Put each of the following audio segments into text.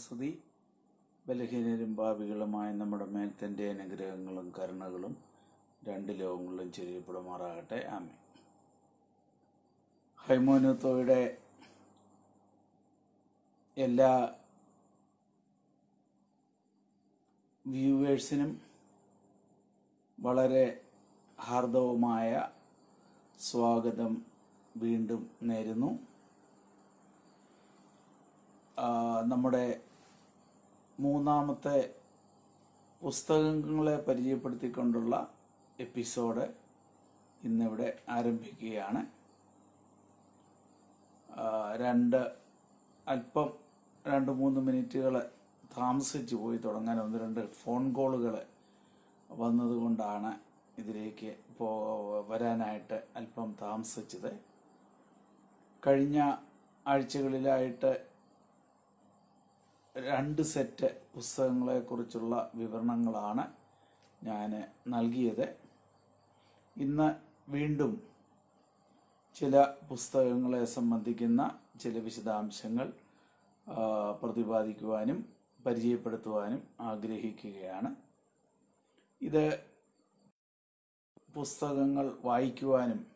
സ്തുതി ബലഹീനരും ഭാവികളുമായ നമ്മുടെ മേൽ തന്റെ അനുഗ്രഹങ്ങളും കരുണകളും രണ്ട് ലോകങ്ങളിലും ചെറിയപ്പെടുമാറാകട്ടെ ആമേ ഹൈമോനുത്തോയുടെ എല്ലാ വ്യൂവേഴ്സിനും വളരെ ഹാർദവമായ സ്വാഗതം വീണ്ടും നേരുന്നു. നമ്മുടെ മൂന്നാമത്തെ പുസ്തകങ്ങളെ പരിചയപ്പെടുത്തിക്കൊണ്ടുള്ള എപ്പിസോഡ് ഇന്നിവിടെ ആരംഭിക്കുകയാണ്. രണ്ട് അല്പം രണ്ട് മൂന്ന് മിനിറ്റുകൾ താമസിച്ച് പോയി തുടങ്ങാൻ ഒന്ന് രണ്ട് ഫോൺ കോളുകൾ വന്നതുകൊണ്ടാണ് ഇതിലേക്ക് പോ വരാനായിട്ട് അല്പം താമസിച്ചത്. കഴിഞ്ഞ ആഴ്ചകളിലായിട്ട് രണ്ട് സെറ്റ് പുസ്തകങ്ങളെക്കുറിച്ചുള്ള വിവരണങ്ങളാണ് ഞാൻ നൽകിയത്. ഇന്ന് വീണ്ടും ചില പുസ്തകങ്ങളെ സംബന്ധിക്കുന്ന ചില വിശദാംശങ്ങൾ പ്രതിപാദിക്കുവാനും പരിചയപ്പെടുത്തുവാനും ആഗ്രഹിക്കുകയാണ്. ഇത് പുസ്തകങ്ങൾ വായിക്കുവാനും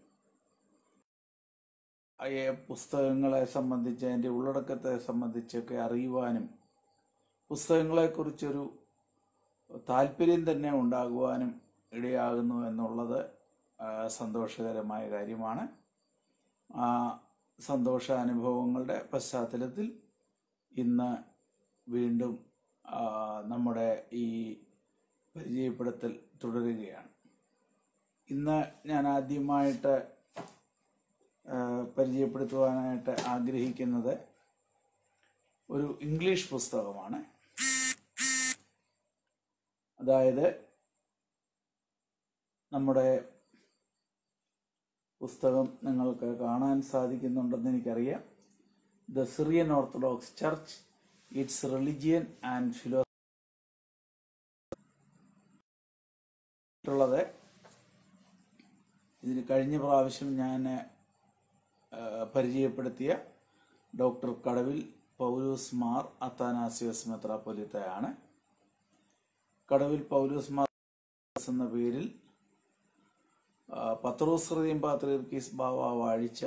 പുസ്തകങ്ങളെ സംബന്ധിച്ച് അതിന്റെ ഉള്ളടക്കത്തെ സംബന്ധിച്ചൊക്കെ അറിയുവാനും പുസ്തകങ്ങളെക്കുറിച്ചൊരു താല്പര്യം തന്നെ ഉണ്ടാകുവാനും ഇടയാകുന്നു എന്നുള്ളത് സന്തോഷകരമായ കാര്യമാണ്. ആ സന്തോഷ അനുഭവങ്ങളുടെ പശ്ചാത്തലത്തിൽ ഇന്ന് വീണ്ടും നമ്മുടെ ഈ പരിചയപ്പെടുത്തൽ തുടരുകയാണ്. ഇന്ന് ഞാൻ ആദ്യമായിട്ട് പരിചയപ്പെടുത്തുവാനായിട്ട് ആഗ്രഹിക്കുന്നത് ഒരു ഇംഗ്ലീഷ് പുസ്തകമാണ്. അതായത് നമ്മുടെ പുസ്തകം നിങ്ങൾക്ക് കാണാൻ സാധിക്കുന്നുണ്ടെന്ന് എനിക്കറിയാം. The Syrian Orthodox church it's religion and ഫിലോസഫിട്ടുള്ളത് ഇതിന് കഴിഞ്ഞ പ്രാവശ്യം ഞാൻ പരിചയപ്പെടുത്തിയ ഡോക്ടർ കടവിൽ പൗലൂസ് മാർ അത്താനാസിയോസ് മെത്രാപ്പൊലിത്തയാണ്. കടവിൽ പൗലോസ് മാർ എന്ന പേരിൽ പത്രോസ് ഹൃദയം പാത്രീർക്കീസ് ബാവ വാഴിച്ച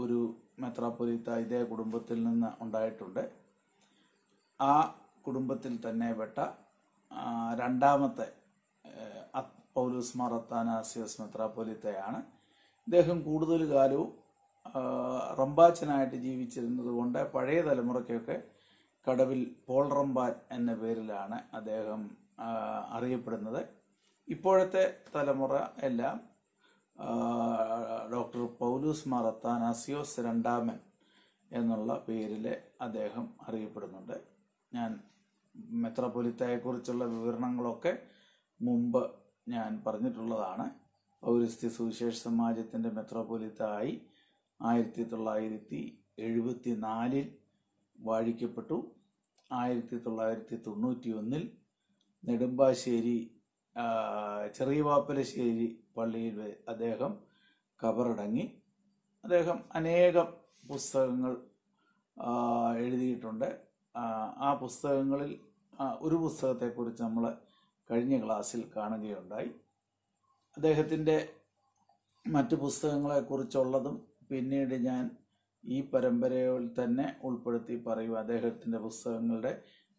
ഒരു മെത്രാപ്പൊലീത്ത ഇതേ കുടുംബത്തിൽ നിന്ന് ഉണ്ടായിട്ടുണ്ട്. ആ കുടുംബത്തിൽ തന്നെ പെട്ട രണ്ടാമത്തെ പൗലൂസ് മാർ അത്താനാസിയോസ് മെത്രാപ്പൊലിത്തയാണ്. ഇദ്ദേഹം കൂടുതൽ കാലവും റംബാച്ചനായിട്ട് ജീവിച്ചിരുന്നത് കൊണ്ട് പഴയ തലമുറയ്ക്കൊക്കെ കടവിൽ പോൾ റംബാൻ എന്ന പേരിലാണ് അദ്ദേഹം അറിയപ്പെടുന്നത്. ഇപ്പോഴത്തെ തലമുറ എല്ലാം ഡോക്ടർ പൗലൂസ് മാർ രണ്ടാമൻ എന്നുള്ള പേരിൽ അദ്ദേഹം അറിയപ്പെടുന്നുണ്ട്. ഞാൻ മെത്രാപ്പൊലിത്തയെക്കുറിച്ചുള്ള വിവരണങ്ങളൊക്കെ മുമ്പ് ഞാൻ പറഞ്ഞിട്ടുള്ളതാണ്. പൗരസ്ത്യ സുവിശേഷ സമാജത്തിന്റെ മെത്രാപ്പൊലിത്ത ആയി ആയിരത്തി തൊള്ളായിരത്തി എഴുപത്തി നാലിൽ വാഴിക്കപ്പെട്ടു. ആയിരത്തി തൊള്ളായിരത്തി തൊണ്ണൂറ്റി ഒന്നിൽ നെടുമ്പാശ്ശേരി ചെറിയ വാപ്പലശ്ശേരി പള്ളിയിൽ അദ്ദേഹം കബറടങ്ങി. അദ്ദേഹം അനേകം പുസ്തകങ്ങൾ എഴുതിയിട്ടുണ്ട്. ആ പുസ്തകങ്ങളിൽ ഒരു പുസ്തകത്തെക്കുറിച്ച് നമ്മൾ കഴിഞ്ഞ ക്ലാസ്സിൽ കാണുകയുണ്ടായി. അദ്ദേഹത്തിന്റെ മറ്റു പുസ്തകങ്ങളെക്കുറിച്ചുള്ളതും പിന്നീട് ഞാൻ ഈ പരമ്പരയിൽ തന്നെ ഉൾപ്പെടുത്തി പറയും അദ്ദേഹത്തിന്റെ പുസ്തകങ്ങളുടെ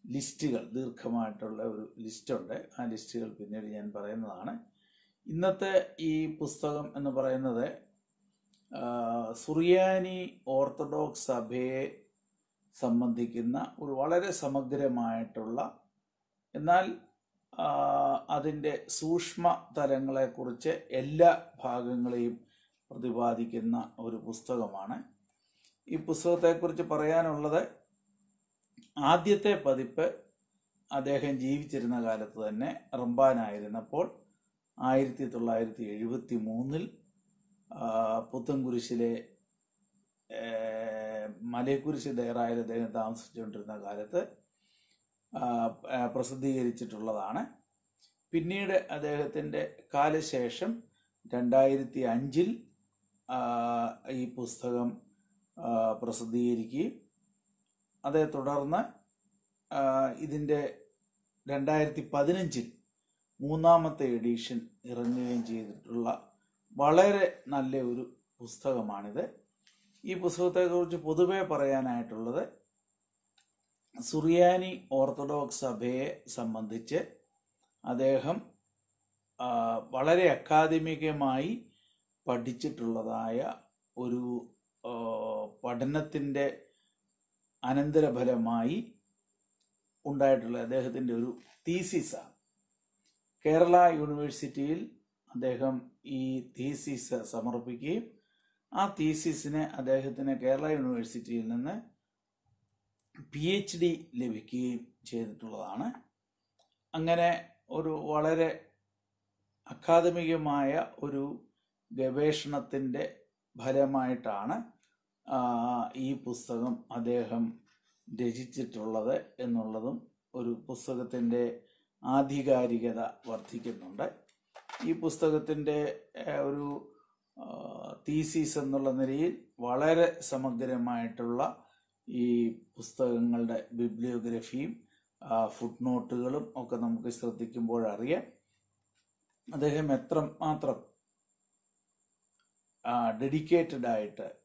ലിസ്റ്റുകൾ ദീർഘമായിട്ടുള്ള ഒരു ലിസ്റ്റുണ്ട്. ആ ലിസ്റ്റുകൾ പിന്നീട് ഞാൻ പറയുന്നതാണ്. ഇന്നത്തെ ഈ പുസ്തകം എന്ന് പറയുന്നത് സുറിയാനി ഓർത്തഡോക്സ് സഭയെ സംബന്ധിക്കുന്ന ഒരു വളരെ സമഗ്രമായിട്ടുള്ള എന്നാൽ അതിന്റെ സൂക്ഷ്മ തലങ്ങളെക്കുറിച്ച് എല്ലാ ഭാഗങ്ങളെയും പ്രതിപാദിക്കുന്ന ഒരു പുസ്തകമാണ്. ഈ പുസ്തകത്തെക്കുറിച്ച് പറയാനുള്ളത് ആദ്യത്തെ പതിപ്പ് അദ്ദേഹം ജീവിച്ചിരുന്ന കാലത്ത് തന്നെ റംബാനായിരുന്നപ്പോൾ ആയിരത്തി തൊള്ളായിരത്തി എഴുപത്തി മൂന്നിൽ പുത്തൻകുരിശിലെ മലയക്കുരിശി ദയറായിൽ അദ്ദേഹം താമസിച്ചുകൊണ്ടിരുന്ന കാലത്ത് പ്രസിദ്ധീകരിച്ചിട്ടുള്ളതാണ്. പിന്നീട് അദ്ദേഹത്തിന്റെ കാലശേഷം രണ്ടായിരത്തി അഞ്ചിൽ ഈ പുസ്തകം പ്രസിദ്ധീകരിക്കുകയും അതേ തുടർന്ന് ഇതിന്റെ രണ്ടായിരത്തി പതിനഞ്ചിൽ മൂന്നാമത്തെ എഡിഷൻ ഇറങ്ങുകയും ചെയ്തിട്ടുള്ള വളരെ നല്ല ഒരു പുസ്തകമാണിത്. ഈ പുസ്തകത്തെക്കുറിച്ച് പൊതുവെ പറയാനായിട്ടുള്ളത് സുറിയാനി ഓർത്തഡോക്സ് സഭയെ സംബന്ധിച്ച് അദ്ദേഹം വളരെ അക്കാദമികമായി പഠിച്ചിട്ടുള്ളതായ ഒരു പഠനത്തിന്റെ അനന്തരഫലമായി ഉണ്ടായിട്ടുള്ള അദ്ദേഹത്തിന്റെ ഒരു തീസിസാണ്. കേരള യൂണിവേഴ്സിറ്റിയിൽ അദ്ദേഹം ഈ തീസിസ് സമർപ്പിക്കുകയും ആ തീസിസിനെ അദ്ദേഹത്തിന് കേരള യൂണിവേഴ്സിറ്റിയിൽ നിന്ന് പി എച്ച് ഡി ലഭിക്കുകയും ചെയ്തിട്ടുള്ളതാണ്. അങ്ങനെ ഒരു വളരെ അക്കാദമികമായ ഒരു ഗവേഷണത്തിന്റെ ഫലമായിട്ടാണ് ഈ പുസ്തകം അദ്ദേഹം രചിച്ചിട്ടുള്ളത് എന്നുള്ളതും ഒരു പുസ്തകത്തിന്റെ ആധികാരികത വർദ്ധിക്കുന്നുണ്ട്. ഈ പുസ്തകത്തിന്റെ ഒരു തീസീസ് എന്നുള്ള നിലയിൽ വളരെ സമഗ്രമായിട്ടുള്ള ഈ പുസ്തകങ്ങളുടെ ബിബ്ലിയോഗ്രഫിയും ഫുഡ് നോട്ടുകളും ഒക്കെ നമുക്ക് ശ്രദ്ധിക്കുമ്പോൾ അറിയാം അദ്ദേഹം എത്ര മാത്രം ഡെഡിക്കേറ്റഡ് ആയിട്ട്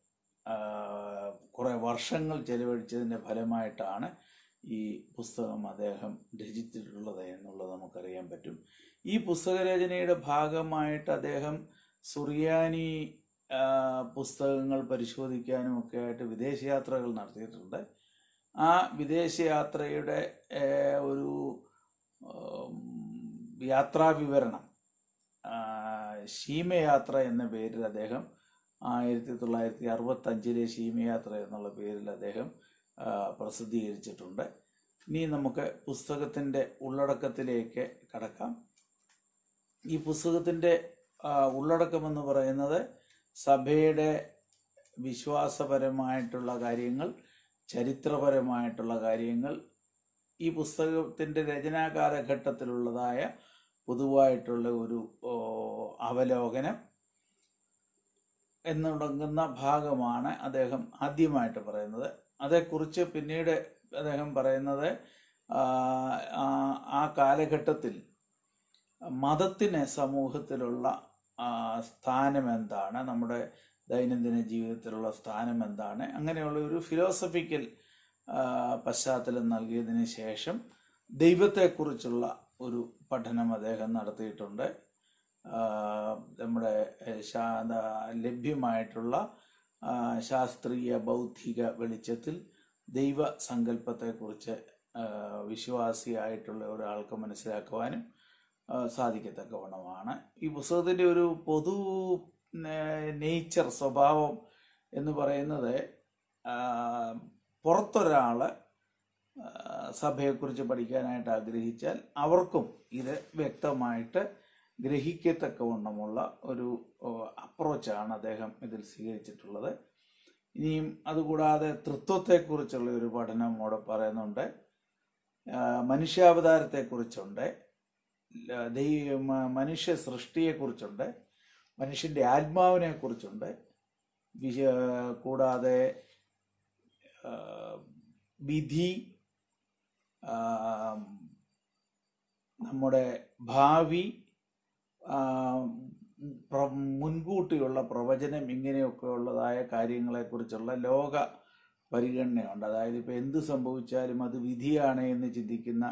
കുറേ വർഷങ്ങൾ ചെലവഴിച്ചതിന്റെ ഫലമായിട്ടാണ് ഈ പുസ്തകം അദ്ദേഹം രചിച്ചിട്ടുള്ളത് എന്നുള്ളത് നമുക്കറിയാൻ പറ്റും. ഈ പുസ്തകരചനയുടെ ഭാഗമായിട്ട് അദ്ദേഹം സുറിയാനി പുസ്തകങ്ങൾ പരിശോധിക്കാനും ഒക്കെ ആയിട്ട് വിദേശയാത്രകൾ നടത്തിയിട്ടുണ്ട്. ആ വിദേശയാത്രയുടെ ഒരു യാത്രാവിവരണം ശീമയാത്ര എന്ന പേരിൽ അദ്ദേഹം ആയിരത്തി തൊള്ളായിരത്തി അറുപത്തി അഞ്ചിലെ ശീമയാത്ര എന്നുള്ള പേരിൽ അദ്ദേഹം പ്രസിദ്ധീകരിച്ചിട്ടുണ്ട്. ഇനി നമുക്ക് പുസ്തകത്തിന്റെ ഉള്ളടക്കത്തിലേക്ക് കടക്കാം. ഈ പുസ്തകത്തിന്റെ ഉള്ളടക്കം ഉള്ളടക്കമെന്ന് പറയുന്നത് സഭയുടെ വിശ്വാസപരമായിട്ടുള്ള കാര്യങ്ങൾ ചരിത്രപരമായിട്ടുള്ള കാര്യങ്ങൾ ഈ പുസ്തകത്തിന്റെ രചനാ കാലഘട്ടത്തിലുള്ളതായ പൊതുവായിട്ടുള്ള ഒരു ഓ, അവലോകനം എന്നുടങ്ങുന്ന ഭാഗമാണ് അദ്ദേഹം ആദ്യമായിട്ട് പറയുന്നത്. അതേക്കുറിച്ച് പിന്നീട് അദ്ദേഹം പറയുന്നത് ആ, കാലഘട്ടത്തിൽ മതത്തിന് സമൂഹത്തിലുള്ള സ്ഥാനം എന്താണ് നമ്മുടെ ദൈനംദിന ജീവിതത്തിലുള്ള സ്ഥാനം എന്താണ് അങ്ങനെയുള്ള ഒരു ഫിലോസഫിക്കൽ പശ്ചാത്തലം നൽകിയതിന് ശേഷം ദൈവത്തെക്കുറിച്ചുള്ള ഒരു പഠനം അദ്ദേഹം നടത്തിയിട്ടുണ്ട്. നമ്മുടെ ലഭ്യമായിട്ടുള്ള ശാസ്ത്രീയ ബൗദ്ധിക വെളിച്ചത്തിൽ ദൈവ സങ്കല്പത്തെക്കുറിച്ച് വിശ്വാസിയായിട്ടുള്ള ഒരാൾക്ക് മനസ്സിലാക്കുവാനും സാധിക്കത്തക്കവണ്ണമാണ്. ഈ പുസ്തകത്തിന്റെ ഒരു പൊതു നേച്ചർ സ്വഭാവം എന്ന് പറയുന്നത് പുറത്തൊരാൾ സഭയെക്കുറിച്ച് പഠിക്കാനായിട്ട് ആഗ്രഹിച്ചാൽ അവർക്കും ഇത് വ്യക്തമായിട്ട് ഗ്രഹിക്കത്തക്കവണ്ണമുള്ള ഒരു അപ്രോച്ചാണ് അദ്ദേഹം ഇതിൽ സ്വീകരിച്ചിട്ടുള്ളത്. ഇനിയും അതുകൂടാതെ തൃത്വത്തെക്കുറിച്ചുള്ള ഒരു പഠനം അവിടെ പറയുന്നുണ്ട്. മനുഷ്യാവതാരത്തെക്കുറിച്ചുണ്ട്. ദൈ മനുഷ്യ സൃഷ്ടിയെക്കുറിച്ചുണ്ട്. മനുഷ്യന്റെ ആത്മാവിനെ കുറിച്ചുണ്ട് വിശ കൂടാതെ വിധി നമ്മുടെ ഭാവി മുൻകൂട്ടിയുള്ള പ്രവചനം ഇങ്ങനെയൊക്കെ ഉള്ളതായ കാര്യങ്ങളെക്കുറിച്ചുള്ള ലോക പരിഗണനയുണ്ട്. അതായത് ഇപ്പോൾ എന്ത് സംഭവിച്ചാലും അത് വിധിയാണ് എന്ന് ചിന്തിക്കുന്ന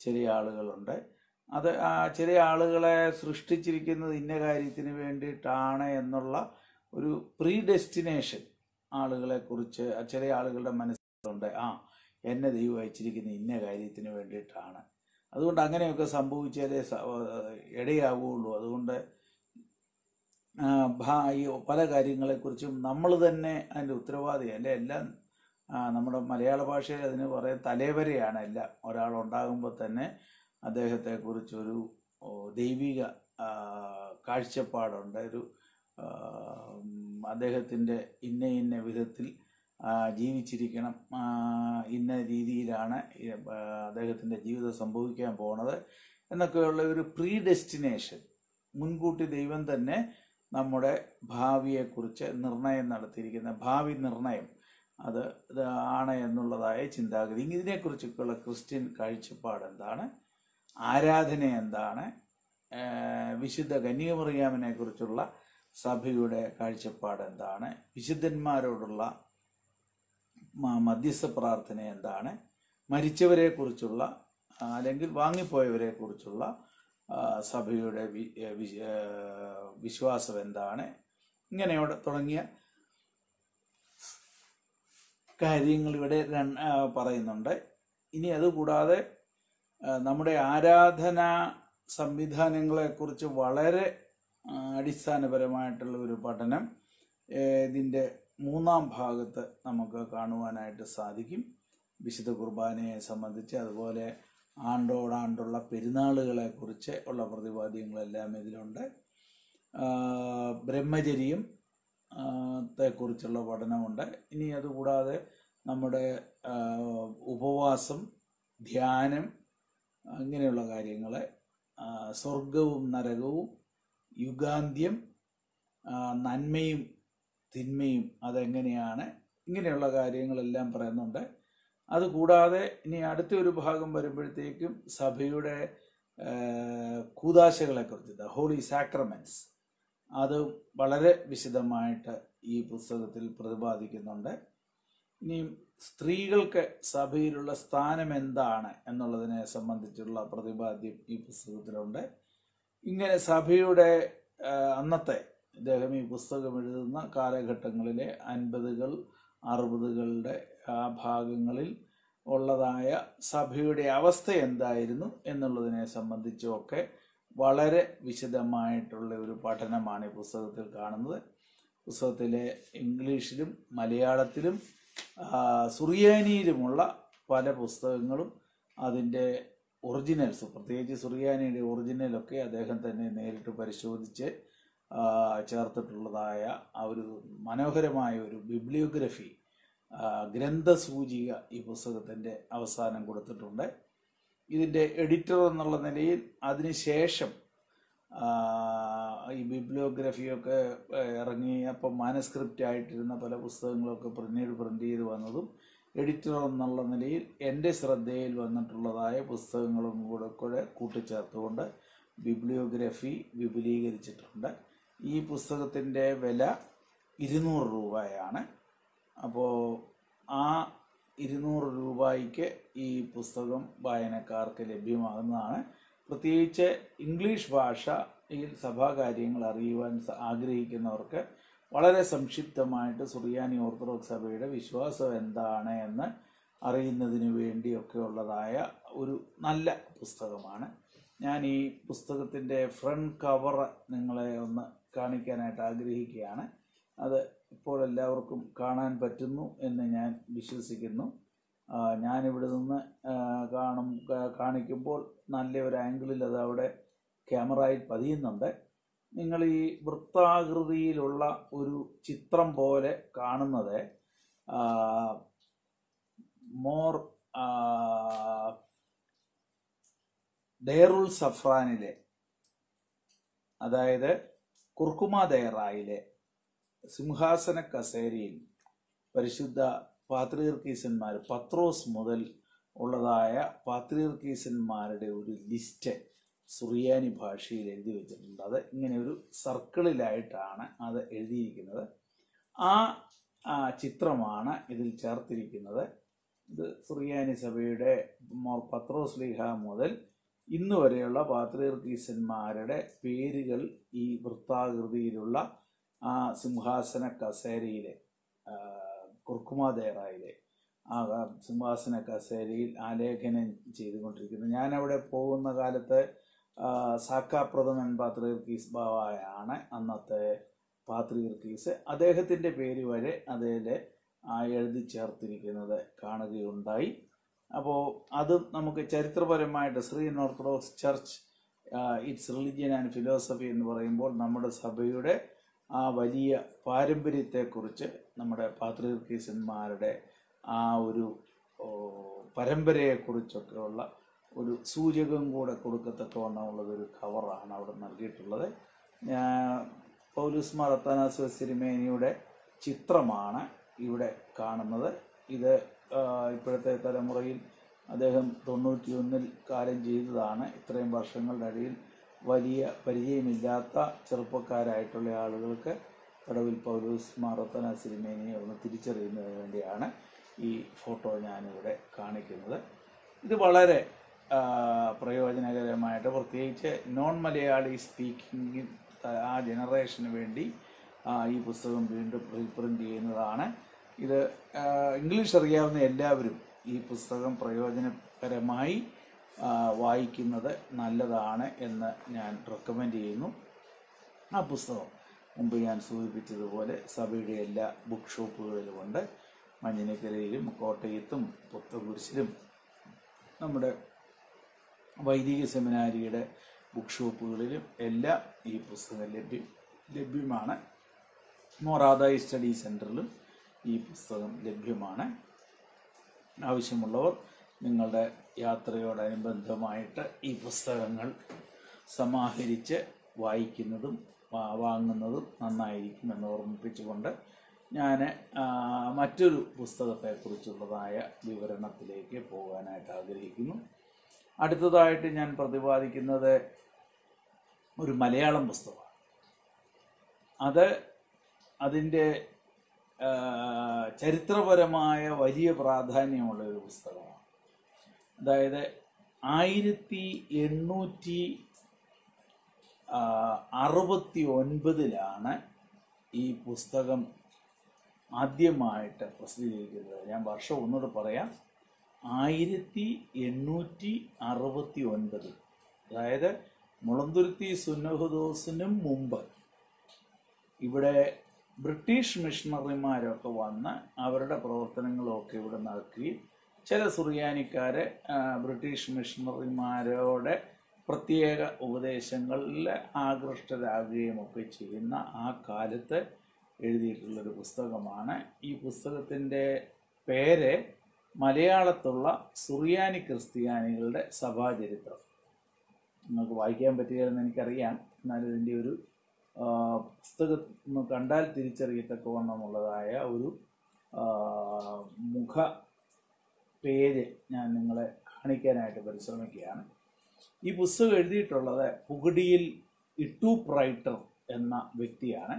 ചില ആളുകളുണ്ട്. അത് ചില ആളുകളെ സൃഷ്ടിച്ചിരിക്കുന്നത് ഇന്ന കാര്യത്തിന് വേണ്ടിയിട്ടാണ് എന്നുള്ള ഒരു പ്രീ ഡെസ്റ്റിനേഷൻ ആളുകളെക്കുറിച്ച് ചില ആളുകളുടെ മനസ്സിലുണ്ട്. ആ എന്നെ ദൈവം അയച്ചിരിക്കുന്ന ഇന്ന കാര്യത്തിന് വേണ്ടിയിട്ടാണ്. അതുകൊണ്ട് അങ്ങനെയൊക്കെ സംഭവിച്ചാലേ ഇടയാവുകയുള്ളൂ അതുകൊണ്ട് ഈ പല കാര്യങ്ങളെക്കുറിച്ചും നമ്മൾ തന്നെ അതിന്റെ ഉത്തരവാദി അല്ലെ എല്ലാം നമ്മുടെ മലയാള ഭാഷയിൽ അതിന് പറയും തലേവരെയാണ് എല്ലാം. ഒരാളുണ്ടാകുമ്പോൾ തന്നെ അദ്ദേഹത്തെക്കുറിച്ചൊരു ദൈവിക കാഴ്ചപ്പാടുണ്ട്. ഒരു അദ്ദേഹത്തിന്റെ ഇന്ന ഇന്ന വിധത്തിൽ ജീവിച്ചിരിക്കണം. ഇന്ന രീതിയിലാണ് അദ്ദേഹത്തിന്റെ ജീവിതം സംഭവിക്കാൻ പോണത് എന്നൊക്കെയുള്ള ഒരു പ്രീ ഡെസ്റ്റിനേഷൻ മുൻകൂട്ടി ദൈവം തന്നെ നമ്മുടെ ഭാവിയെക്കുറിച്ച് നിർണയം നടത്തിയിരിക്കുന്ന ഭാവി നിർണയം. അത് ആണ് എന്നുള്ളതായ ചിന്താഗതി. ഇതിനെക്കുറിച്ചൊക്കെയുള്ള ക്രിസ്ത്യൻ കാഴ്ചപ്പാട് എന്താണ്? ആരാധന എന്താണ്? വിശുദ്ധ കന്യകമറിയാമിനെ കുറിച്ചുള്ള സഭയുടെ കാഴ്ചപ്പാട് എന്താണ്? വിശുദ്ധന്മാരോടുള്ള മധ്യസ്ഥ പ്രാർത്ഥന എന്താണ്? മരിച്ചവരെ കുറിച്ചുള്ള അല്ലെങ്കിൽ വാങ്ങിപ്പോയവരെ കുറിച്ചുള്ള സഭയുടെ വിശ്വാസം എന്താണ്? ഇങ്ങനെയോടെ തുടങ്ങിയ കാര്യങ്ങൾ ഇവിടെ പറയുന്നുണ്ട്. ഇനി അതുകൂടാതെ നമ്മുടെ ആരാധന സംവിധാനങ്ങളെക്കുറിച്ച് വളരെ അടിസ്ഥാനപരമായിട്ടുള്ള ഒരു പഠനം ഇതിന്റെ മൂന്നാം ഭാഗത്ത് നമുക്ക് കാണുവാനായിട്ട് സാധിക്കും. വിശുദ്ധ കുർബാനയെ സംബന്ധിച്ച് അതുപോലെ ആണ്ടോടാണ്ടുള്ള പെരുന്നാളുകളെ കുറിച്ച് ഉള്ള പ്രതിപാദ്യങ്ങളെല്ലാം ഇതിലുണ്ട്. ബ്രഹ്മചര്യം ത്തെക്കുറിച്ചുള്ള പഠനമുണ്ട്. ഇനി അതുകൂടാതെ നമ്മുടെ ഉപവാസം ധ്യാനം അങ്ങനെയുള്ള കാര്യങ്ങൾ സ്വർഗവും നരകവും യുഗാന്ത്യം നന്മയും തിന്മയും അതെങ്ങനെയാണ്? ഇങ്ങനെയുള്ള കാര്യങ്ങളെല്ലാം പറയുന്നുണ്ട്. അതുകൂടാതെ ഇനി അടുത്ത ഒരു ഭാഗം വരുമ്പോഴത്തേക്കും സഭയുടെ കൂതാശകളെക്കുറിച്ച് ദ ഹോളി സാക്രമെന്റ്സ് അത് വളരെ വിശദമായിട്ട് ഈ പുസ്തകത്തിൽ പ്രതിപാദിക്കുന്നുണ്ട്. ഇനിയും സ്ത്രീകൾക്ക് സഭയിലുള്ള സ്ഥാനം എന്താണ് എന്നുള്ളതിനെ സംബന്ധിച്ചുള്ള പ്രതിപാദ്യം ഈ പുസ്തകത്തിലുണ്ട്. ഇങ്ങനെ സഭയുടെ അന്നത്തെ ഇദ്ദേഹം ഈ പുസ്തകം എഴുതുന്ന കാലഘട്ടങ്ങളിലെ അൻപതുകൾ അറുപതുകളുടെ ആ ഭാഗങ്ങളിൽ ഉള്ളതായ സഭയുടെ അവസ്ഥ എന്തായിരുന്നു എന്നുള്ളതിനെ സംബന്ധിച്ചുമൊക്കെ വളരെ വിശദമായിട്ടുള്ള ഒരു പഠനമാണ് ഈ പുസ്തകത്തിൽ കാണുന്നത്. പുസ്തകത്തിലെ ഇംഗ്ലീഷിലും മലയാളത്തിലും സുറിയാനിയിലുമുള്ള പല പുസ്തകങ്ങളും അതിന്റെ ഒറിജിനൽസ് പ്രത്യേകിച്ച് സുറിയാനിയുടെ ഒറിജിനലൊക്കെ അദ്ദേഹം തന്നെ നേരിട്ട് പരിശോധിച്ച് ചേർത്തിട്ടുള്ളതായ ആ ഒരു മനോഹരമായ ഒരു ബിബ്ലിയോഗ്രഫി ഗ്രന്ഥസൂചിക ഈ പുസ്തകത്തിന്റെ അവസാനം കൊടുത്തിട്ടുണ്ട്. ഇതിന്റെ എഡിറ്റർ എന്നുള്ള നിലയിൽ അതിനുശേഷം ഈ ബിബ്ലിയോഗ്രഫിയൊക്കെ ഇറങ്ങി ഇറങ്ങിയപ്പോൾ മാനസ്ക്രിപ്റ്റ് ആയിട്ടിരുന്ന പല പുസ്തകങ്ങളൊക്കെ പിന്നീട് പ്രിന്റ് ചെയ്ത് വന്നതും എഡിറ്റർ എന്നുള്ള നിലയിൽ എന്റെ ശ്രദ്ധയിൽ വന്നിട്ടുള്ളതായ പുസ്തകങ്ങളും കൂടെ കൂടെ കൂട്ടിച്ചേർത്തുകൊണ്ട് ബിബ്ലിയോഗ്രഫി വിപുലീകരിച്ചിട്ടുണ്ട്. ഈ പുസ്തകത്തിന്റെ വില ഇരുന്നൂറ് രൂപയാണ്. അപ്പോൾ ആ ഇരുന്നൂറ് രൂപയ്ക്ക് ഈ പുസ്തകം വായനക്കാർക്ക് ലഭ്യമാകുന്നതാണ്. പ്രത്യേകിച്ച് ഇംഗ്ലീഷ് ഭാഷയിൽ സഭാകാര്യങ്ങൾ അറിയുവാൻ ആഗ്രഹിക്കുന്നവർക്ക് വളരെ സംക്ഷിപ്തമായിട്ട് സുറിയാനി ഓർത്തഡോക്സ് സഭയുടെ വിശ്വാസം എന്താണ് എന്ന് അറിയുന്നതിന് വേണ്ടിയൊക്കെ ഉള്ളതായ ഒരു നല്ല പുസ്തകമാണ്. ഞാൻ ഈ പുസ്തകത്തിന്റെ ഫ്രണ്ട് കവർ നിങ്ങളെ ഒന്ന് കാണിക്കാനായിട്ട് ആഗ്രഹിക്കുകയാണ്. അത് ഇപ്പോൾ എല്ലാവർക്കും കാണാൻ പറ്റുന്നു എന്ന് ഞാൻ വിശ്വസിക്കുന്നു. ഞാനിവിടെ നിന്ന് കാണും കാണിക്കുമ്പോൾ നല്ല ഒരു ആംഗിളിൽ അത് അവിടെ ക്യാമറയിൽ പതിയുന്നുണ്ട്. നിങ്ങൾ ഈ വൃത്താകൃതിയിലുള്ള ഒരു ചിത്രം പോലെ കാണുന്നത് മോർ ഡേറുൽ സഫ്രാനിലെ അതായത് കുർക്കുമ ദയറായിലെ സിംഹാസന കസേരയിൽ പരിശുദ്ധ പാത്രീർക്കീസന്മാർ പത്രോസ് മുതൽ ഉള്ളതായ പാത്രീർക്കീസന്മാരുടെ ഒരു ലിസ്റ്റ് സുറിയാനി ഭാഷയിൽ എഴുതി വെച്ചിട്ടുണ്ട്. അത് ഇങ്ങനെ ഒരു സർക്കിളിലായിട്ടാണ് അത് എഴുതിയിരിക്കുന്നത്. ആ ചിത്രമാണ് ഇതിൽ ചേർത്തിരിക്കുന്നത്. ഇത് സുറിയാനി സഭയുടെ മോർ പത്രോസ് ലീഹ മുതൽ ഇന്ന് വരെയുള്ള പാത്രീർക്കീസന്മാരുടെ പേരുകൾ ഈ വൃത്താകൃതിയിലുള്ള ആ സിംഹാസന കസേരയിലെ കുർക്കുമാതേറായിലെ ആ സിംഹാസന കസേരയിൽ ആലേഖനം ചെയ്തുകൊണ്ടിരിക്കുന്നു. ഞാനവിടെ പോകുന്ന കാലത്ത് സാക്കാപ്രഥമൻ പാത്രീർക്കീസ് ബാബായാണ് അന്നത്തെ പാത്രീർക്കീസ്. അദ്ദേഹത്തിന്റെ പേര് വരെ അതിൽ എഴുതി ചേർത്തിരിക്കുന്നത് കാണുകയുണ്ടായി. അപ്പോൾ അത് നമുക്ക് ചരിത്രപരമായിട്ട് Shri Orthodox church it's religion and philosophy എന്ന് പറയുമ്പോൾ നമ്മുടെ സഭയുടെ ആ വലിയ പാരമ്പര്യത്തെക്കുറിച്ച് നമ്മുടെ പാത്രീർക്കീസന്മാരുടെ ആ ഒരു പരമ്പരയെക്കുറിച്ചൊക്കെയുള്ള ഒരു സൂചകം കൂടെ കൊടുക്കത്തക്കവണ്ണമുള്ളതൊരു കവറാണ് അവിടെ നൽകിയിട്ടുള്ളത്. പൗലൂസ് മാർ അത്താനാസ് സിരിമേനിയുടെ ചിത്രമാണ് ഇവിടെ കാണുന്നത്. ഇത് ഇപ്പോഴത്തെ തലമുറയിൽ അദ്ദേഹം തൊണ്ണൂറ്റിയൊന്നിൽ കാലം ചെയ്തതാണ്. ഇത്രയും വർഷങ്ങളുടെ ഇടയിൽ വലിയ പരിചയമില്ലാത്ത ചെറുപ്പക്കാരായിട്ടുള്ള ആളുകൾക്ക് കടവിൽ പൗലൂസ് മാറത്തന സിനിമേനിയെ ഒന്ന് തിരിച്ചറിയുന്നതിന് വേണ്ടിയാണ് ഈ ഫോട്ടോ ഞാനിവിടെ കാണിക്കുന്നത്. ഇത് വളരെ പ്രയോജനകരമായിട്ട് പ്രത്യേകിച്ച് നോൺ മലയാളി സ്പീക്കിംഗ് ആ ജനറേഷന് വേണ്ടി ഈ പുസ്തകം വീണ്ടും റീപ്രിന്റ് ചെയ്യുന്നതാണ്. ഇത് ഇംഗ്ലീഷ് അറിയാവുന്ന എല്ലാവരും ഈ പുസ്തകം പ്രയോജനകരമായി വായിക്കുന്നത് നല്ലതാണ് എന്ന് ഞാൻ റെക്കമെൻഡ് ചെയ്യുന്നു. ആ പുസ്തകം മുമ്പ് ഞാൻ സൂചിപ്പിച്ചതുപോലെ സഭയുടെ എല്ലാ ബുക്ക് ഷോപ്പുകളിലുമുണ്ട് മഞ്ഞിനക്കരയിലും കോട്ടയത്തും പുത്തകുരിശിലും. നമ്മുടെ വൈദിക സെമിനാരിയുടെ ബുക്ക് ഷോപ്പുകളിലും എല്ലാം ഈ പുസ്തകം ലഭ്യം ലഭ്യമാണ്. മോറാദായി സ്റ്റഡി സെന്ററിലും ഈ പുസ്തകം ലഭ്യമാണ്. ആവശ്യമുള്ളവർ നിങ്ങളുടെ യാത്രയോടനുബന്ധമായിട്ട് ഈ പുസ്തകങ്ങൾ സമാഹരിച്ച് വായിക്കുന്നതും വാങ്ങുന്നതും നന്നായിരിക്കും എന്ന് ഓർമ്മിപ്പിച്ചുകൊണ്ട് ഞാൻ മറ്റൊരു പുസ്തകത്തെക്കുറിച്ചുള്ളതായ വിവരണത്തിലേക്ക് പോകാനായിട്ട് ആഗ്രഹിക്കുന്നു. അടുത്തതായിട്ട് ഞാൻ പ്രതിപാദിക്കുന്നത് ഒരു മലയാളം പുസ്തകമാണ്. അത് അതിന്റെ ചരിത്രപരമായ വലിയ പ്രാധാന്യമുള്ള ഒരു പുസ്തകമാണ്. അതായത് ആയിരത്തി എണ്ണൂറ്റി അറുപത്തി ഒൻപതിലാണ് ഈ പുസ്തകം ആദ്യമായിട്ട് പ്രസിദ്ധീകരിക്കുന്നത്. ഞാൻ വർഷം ഒന്നുകൂടെ പറയാം. ആയിരത്തി എണ്ണൂറ്റി അറുപത്തി ഒൻപത് അതായത് മുളന്തുരുത്തി സുന്നഹുദോസിനും മുമ്പ് ഇവിടെ ബ്രിട്ടീഷ് മിഷണറിമാരൊക്കെ വന്ന് അവരുടെ പ്രവർത്തനങ്ങളൊക്കെ ഇവിടെ നടക്കുകയും ചില സുറിയാനിക്കാരെ ബ്രിട്ടീഷ് മിഷണറിമാരോടെ പ്രത്യേക ഉപദേശങ്ങളിൽ ആകൃഷ്ടരാകുകയും ഒക്കെ ചെയ്യുന്ന ആ കാലത്ത് എഴുതിയിട്ടുള്ളൊരു പുസ്തകമാണ്. ഈ പുസ്തകത്തിന്റെ പേര് മലയാളത്തുള്ള സുറിയാനി ക്രിസ്ത്യാനികളുടെ സഭാചരിത്രം. നിങ്ങൾക്ക് വായിക്കാൻ പറ്റുകയെന്ന് എനിക്കറിയാം. എന്നാലും ഇതിന്റെ ഒരു പുസ്തകം കണ്ടാൽ തിരിച്ചറിയത്തക്കവണ്ണമുള്ളതായ ഒരു മുഖ പേജ് ഞാൻ നിങ്ങളെ കാണിക്കാനായിട്ട് പരിശ്രമിക്കുകയാണ്. ഈ പുസ്തകം എഴുതിയിട്ടുള്ളത് പുകടിയിൽ ഇട്ടൂപ്പ് റൈറ്റർ എന്ന വ്യക്തിയാണ്.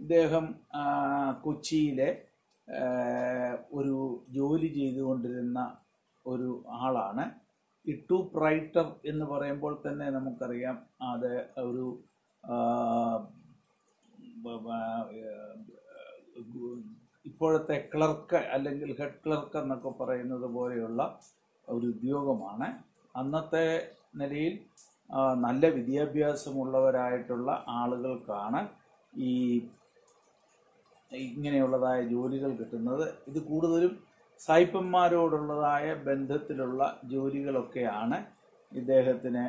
ഇദ്ദേഹം കൊച്ചിയിലെ ഒരു ജോലി ചെയ്തുകൊണ്ടിരുന്ന ഒരു ആളാണ്. ഇട്ടൂപ്പ് റൈറ്റർ എന്ന് പറയുമ്പോൾ തന്നെ നമുക്കറിയാം അത് ഒരു ഇപ്പോഴത്തെ ക്ലർക്ക് അല്ലെങ്കിൽ ഹെഡ് ക്ലർക്ക് എന്നൊക്കെ പറയുന്നത് പോലെയുള്ള ഒരു ഉദ്യോഗമാണ്. അന്നത്തെ നിലയിൽ നല്ല വിദ്യാഭ്യാസമുള്ളവരായിട്ടുള്ള ആളുകൾക്കാണ് ഈ ഇങ്ങനെയുള്ളതായ ജോലികൾ കിട്ടുന്നത്. ഇത് കൂടുതലും സായിപ്പന്മാരോടുള്ളതായ ബന്ധത്തിലുള്ള ജോലികളൊക്കെയാണ് ഇദ്ദേഹത്തിന്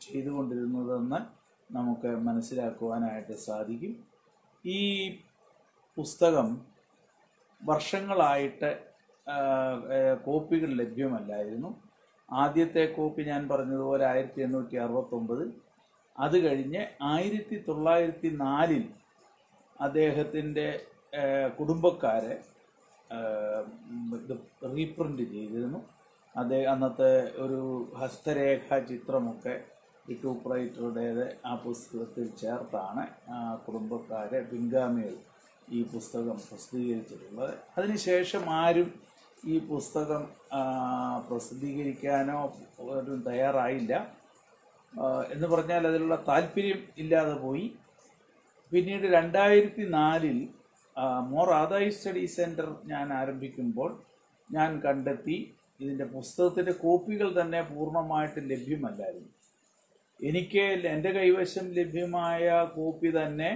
ചെയ്തുകൊണ്ടിരുന്നതെന്ന് നമുക്ക് മനസ്സിലാക്കുവാനായിട്ട് സാധിക്കും. ഈ പുസ്തകം വർഷങ്ങളായിട്ട് കോപ്പികൾ ലഭ്യമല്ലായിരുന്നു. ആദ്യത്തെ കോപ്പി ഞാൻ പറഞ്ഞതുപോലെ ആയിരത്തി എണ്ണൂറ്റി അറുപത്തൊമ്പതിൽ അത് കഴിഞ്ഞ് ആയിരത്തി തൊള്ളായിരത്തി നാലിൽ അദ്ദേഹത്തിന്റെ കുടുംബക്കാരെ ഇത് റീപ്രിന്റ് ചെയ്തിരുന്നു. അദ്ദേഹം അന്നത്തെ ഒരു ഹസ്തരേഖ ചിത്രമൊക്കെ ഈ ടൂപ്പ് ആ പുസ്തകത്തിൽ ചേർത്താണ് കുടുംബക്കാരെ പിൻഗാമികൾ ഈ പുസ്തകം പ്രസിദ്ധീകരിച്ചിട്ടുള്ളത്. അതിനുശേഷം ആരും ഈ പുസ്തകം പ്രസിദ്ധീകരിക്കാനോ ഒരു തയ്യാറായില്ല. എന്ന് പറഞ്ഞാൽ അതിലുള്ള താല്പര്യം ഇല്ലാതെ പോയി. പിന്നീട് രണ്ടായിരത്തി നാലിൽ മോർ ആദായി സ്റ്റഡി സെന്റർ ഞാൻ ആരംഭിക്കുമ്പോൾ ഞാൻ കണ്ടെത്തി. ഇതിന്റെ പുസ്തകത്തിന്റെ കോപ്പികൾ തന്നെ പൂർണമായിട്ട് ലഭ്യമല്ലായിരുന്നു. എനിക്ക് എന്റെ കൈവശം ലഭ്യമായ കോപ്പി തന്നെ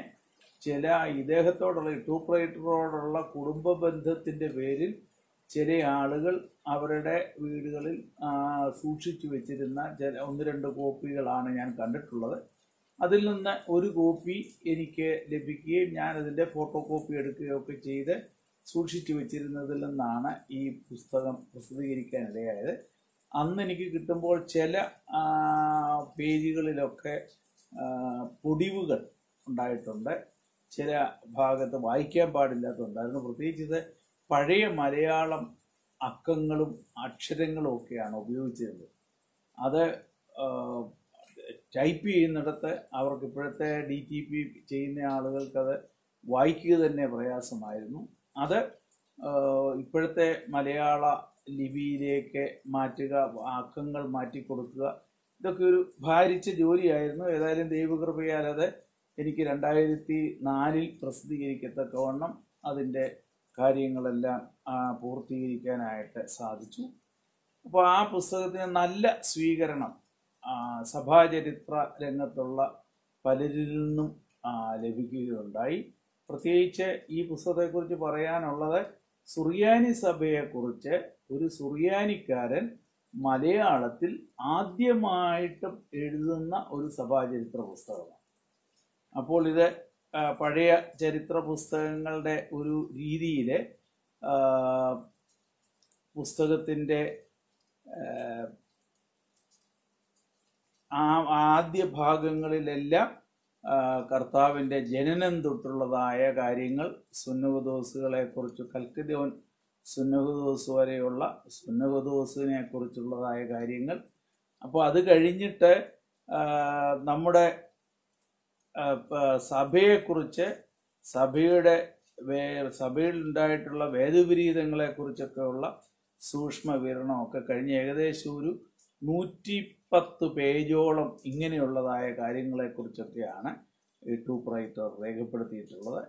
ചില ഇദ്ദേഹത്തോടുള്ള ടൂപ്പ് റൈറ്ററോടുള്ള കുടുംബ ബന്ധത്തിന്റെ പേരിൽ ചില ആളുകൾ അവരുടെ വീടുകളിൽ സൂക്ഷിച്ചു വെച്ചിരുന്ന ചില ഒന്ന് രണ്ട് കോപ്പികളാണ് ഞാൻ കണ്ടിട്ടുള്ളത്. അതിൽ നിന്ന് ഒരു കോപ്പി എനിക്ക് ലഭിക്കുകയും ഞാൻ അതിന്റെ ഫോട്ടോ കോപ്പി എടുക്കുകയൊക്കെ ചെയ്ത് സൂക്ഷിച്ചു വെച്ചിരുന്നതിൽ നിന്നാണ് ഈ പുസ്തകം പ്രസിദ്ധീകരിക്കാനിടയായത് അന്ന് എനിക്ക് കിട്ടുമ്പോൾ ചില പേജുകളിലൊക്കെ പൊടിവുകൾ ഉണ്ടായിട്ടുണ്ട്. ചില ഭാഗത്ത് വായിക്കാൻ പാടില്ലാത്തതുണ്ടായിരുന്നു. പ്രത്യേകിച്ച് ഇത് പഴയ മലയാളം അക്കങ്ങളും അക്ഷരങ്ങളും ഒക്കെയാണ് ഉപയോഗിച്ചിരുന്നത്. അത് ടൈപ്പ് ചെയ്യുന്നിടത്ത് അവർക്ക് ഇപ്പോഴത്തെ ഡി ടി പി ചെയ്യുന്ന ആളുകൾക്ക് അത് വായിക്കുക തന്നെ പ്രയാസമായിരുന്നു. അത് ഇപ്പോഴത്തെ മലയാള ലിപിയിലേക്ക് മാറ്റുക അക്കങ്ങൾ മാറ്റി കൊടുക്കുക ഇതൊക്കെ ഒരു ഭാരിച്ച ജോലിയായിരുന്നു. ഏതായാലും ദൈവകൃപയാൽ അത് എനിക്ക് രണ്ടായിരത്തി നാലിൽ പ്രസിദ്ധീകരിക്കത്തക്കവണ്ണം അതിന്റെ കാര്യങ്ങളെല്ലാം പൂർത്തീകരിക്കാനായിട്ട് സാധിച്ചു. അപ്പോൾ ആ പുസ്തകത്തിന് നല്ല സ്വീകരണം സഭാചരിത്ര രംഗത്തുള്ള പലരിൽ നിന്നും ലഭിക്കുകയുണ്ടായി. പ്രത്യേകിച്ച് ഈ പുസ്തകത്തെക്കുറിച്ച് പറയാനുള്ളത് സുറിയാനി സഭയെക്കുറിച്ച് ഒരു സുറിയാനിക്കാരൻ മലയാളത്തിൽ ആദ്യമായിട്ട് എഴുതുന്ന ഒരു സഭാചരിത്ര പുസ്തകമാണ്. അപ്പോൾ ഇത് പഴയ ചരിത്ര പുസ്തകങ്ങളുടെ ഒരു രീതിയിൽ പുസ്തകത്തിന്റെ ആദ്യ ഭാഗങ്ങളിലെല്ലാം കർത്താവിന്റെ ജനനം തൊട്ടുള്ളതായ കാര്യങ്ങൾ സുന്നഹദോസുകളെ കുറിച്ച് കൽക്കദോൻ ദിവസ് വരെയുള്ള സുന്നഹദോസിനെ കുറിച്ചുള്ളതായ കാര്യങ്ങൾ. അപ്പോൾ അത് കഴിഞ്ഞിട്ട് നമ്മുടെ സഭയെക്കുറിച്ച് സഭയുടെ വേ സഭയിൽ ഉണ്ടായിട്ടുള്ള വേദവിപരീതങ്ങളെ കുറിച്ചൊക്കെയുള്ള സൂക്ഷ്മ വിവരണമൊക്കെ കഴിഞ്ഞ് ഏകദേശം ഒരു നൂറ്റി പത്ത് പേജോളം ഇങ്ങനെയുള്ളതായ കാര്യങ്ങളെക്കുറിച്ചൊക്കെയാണ് ഈ ടൂപ്പ് റൈറ്റർ രേഖപ്പെടുത്തിയിട്ടുള്ളത്.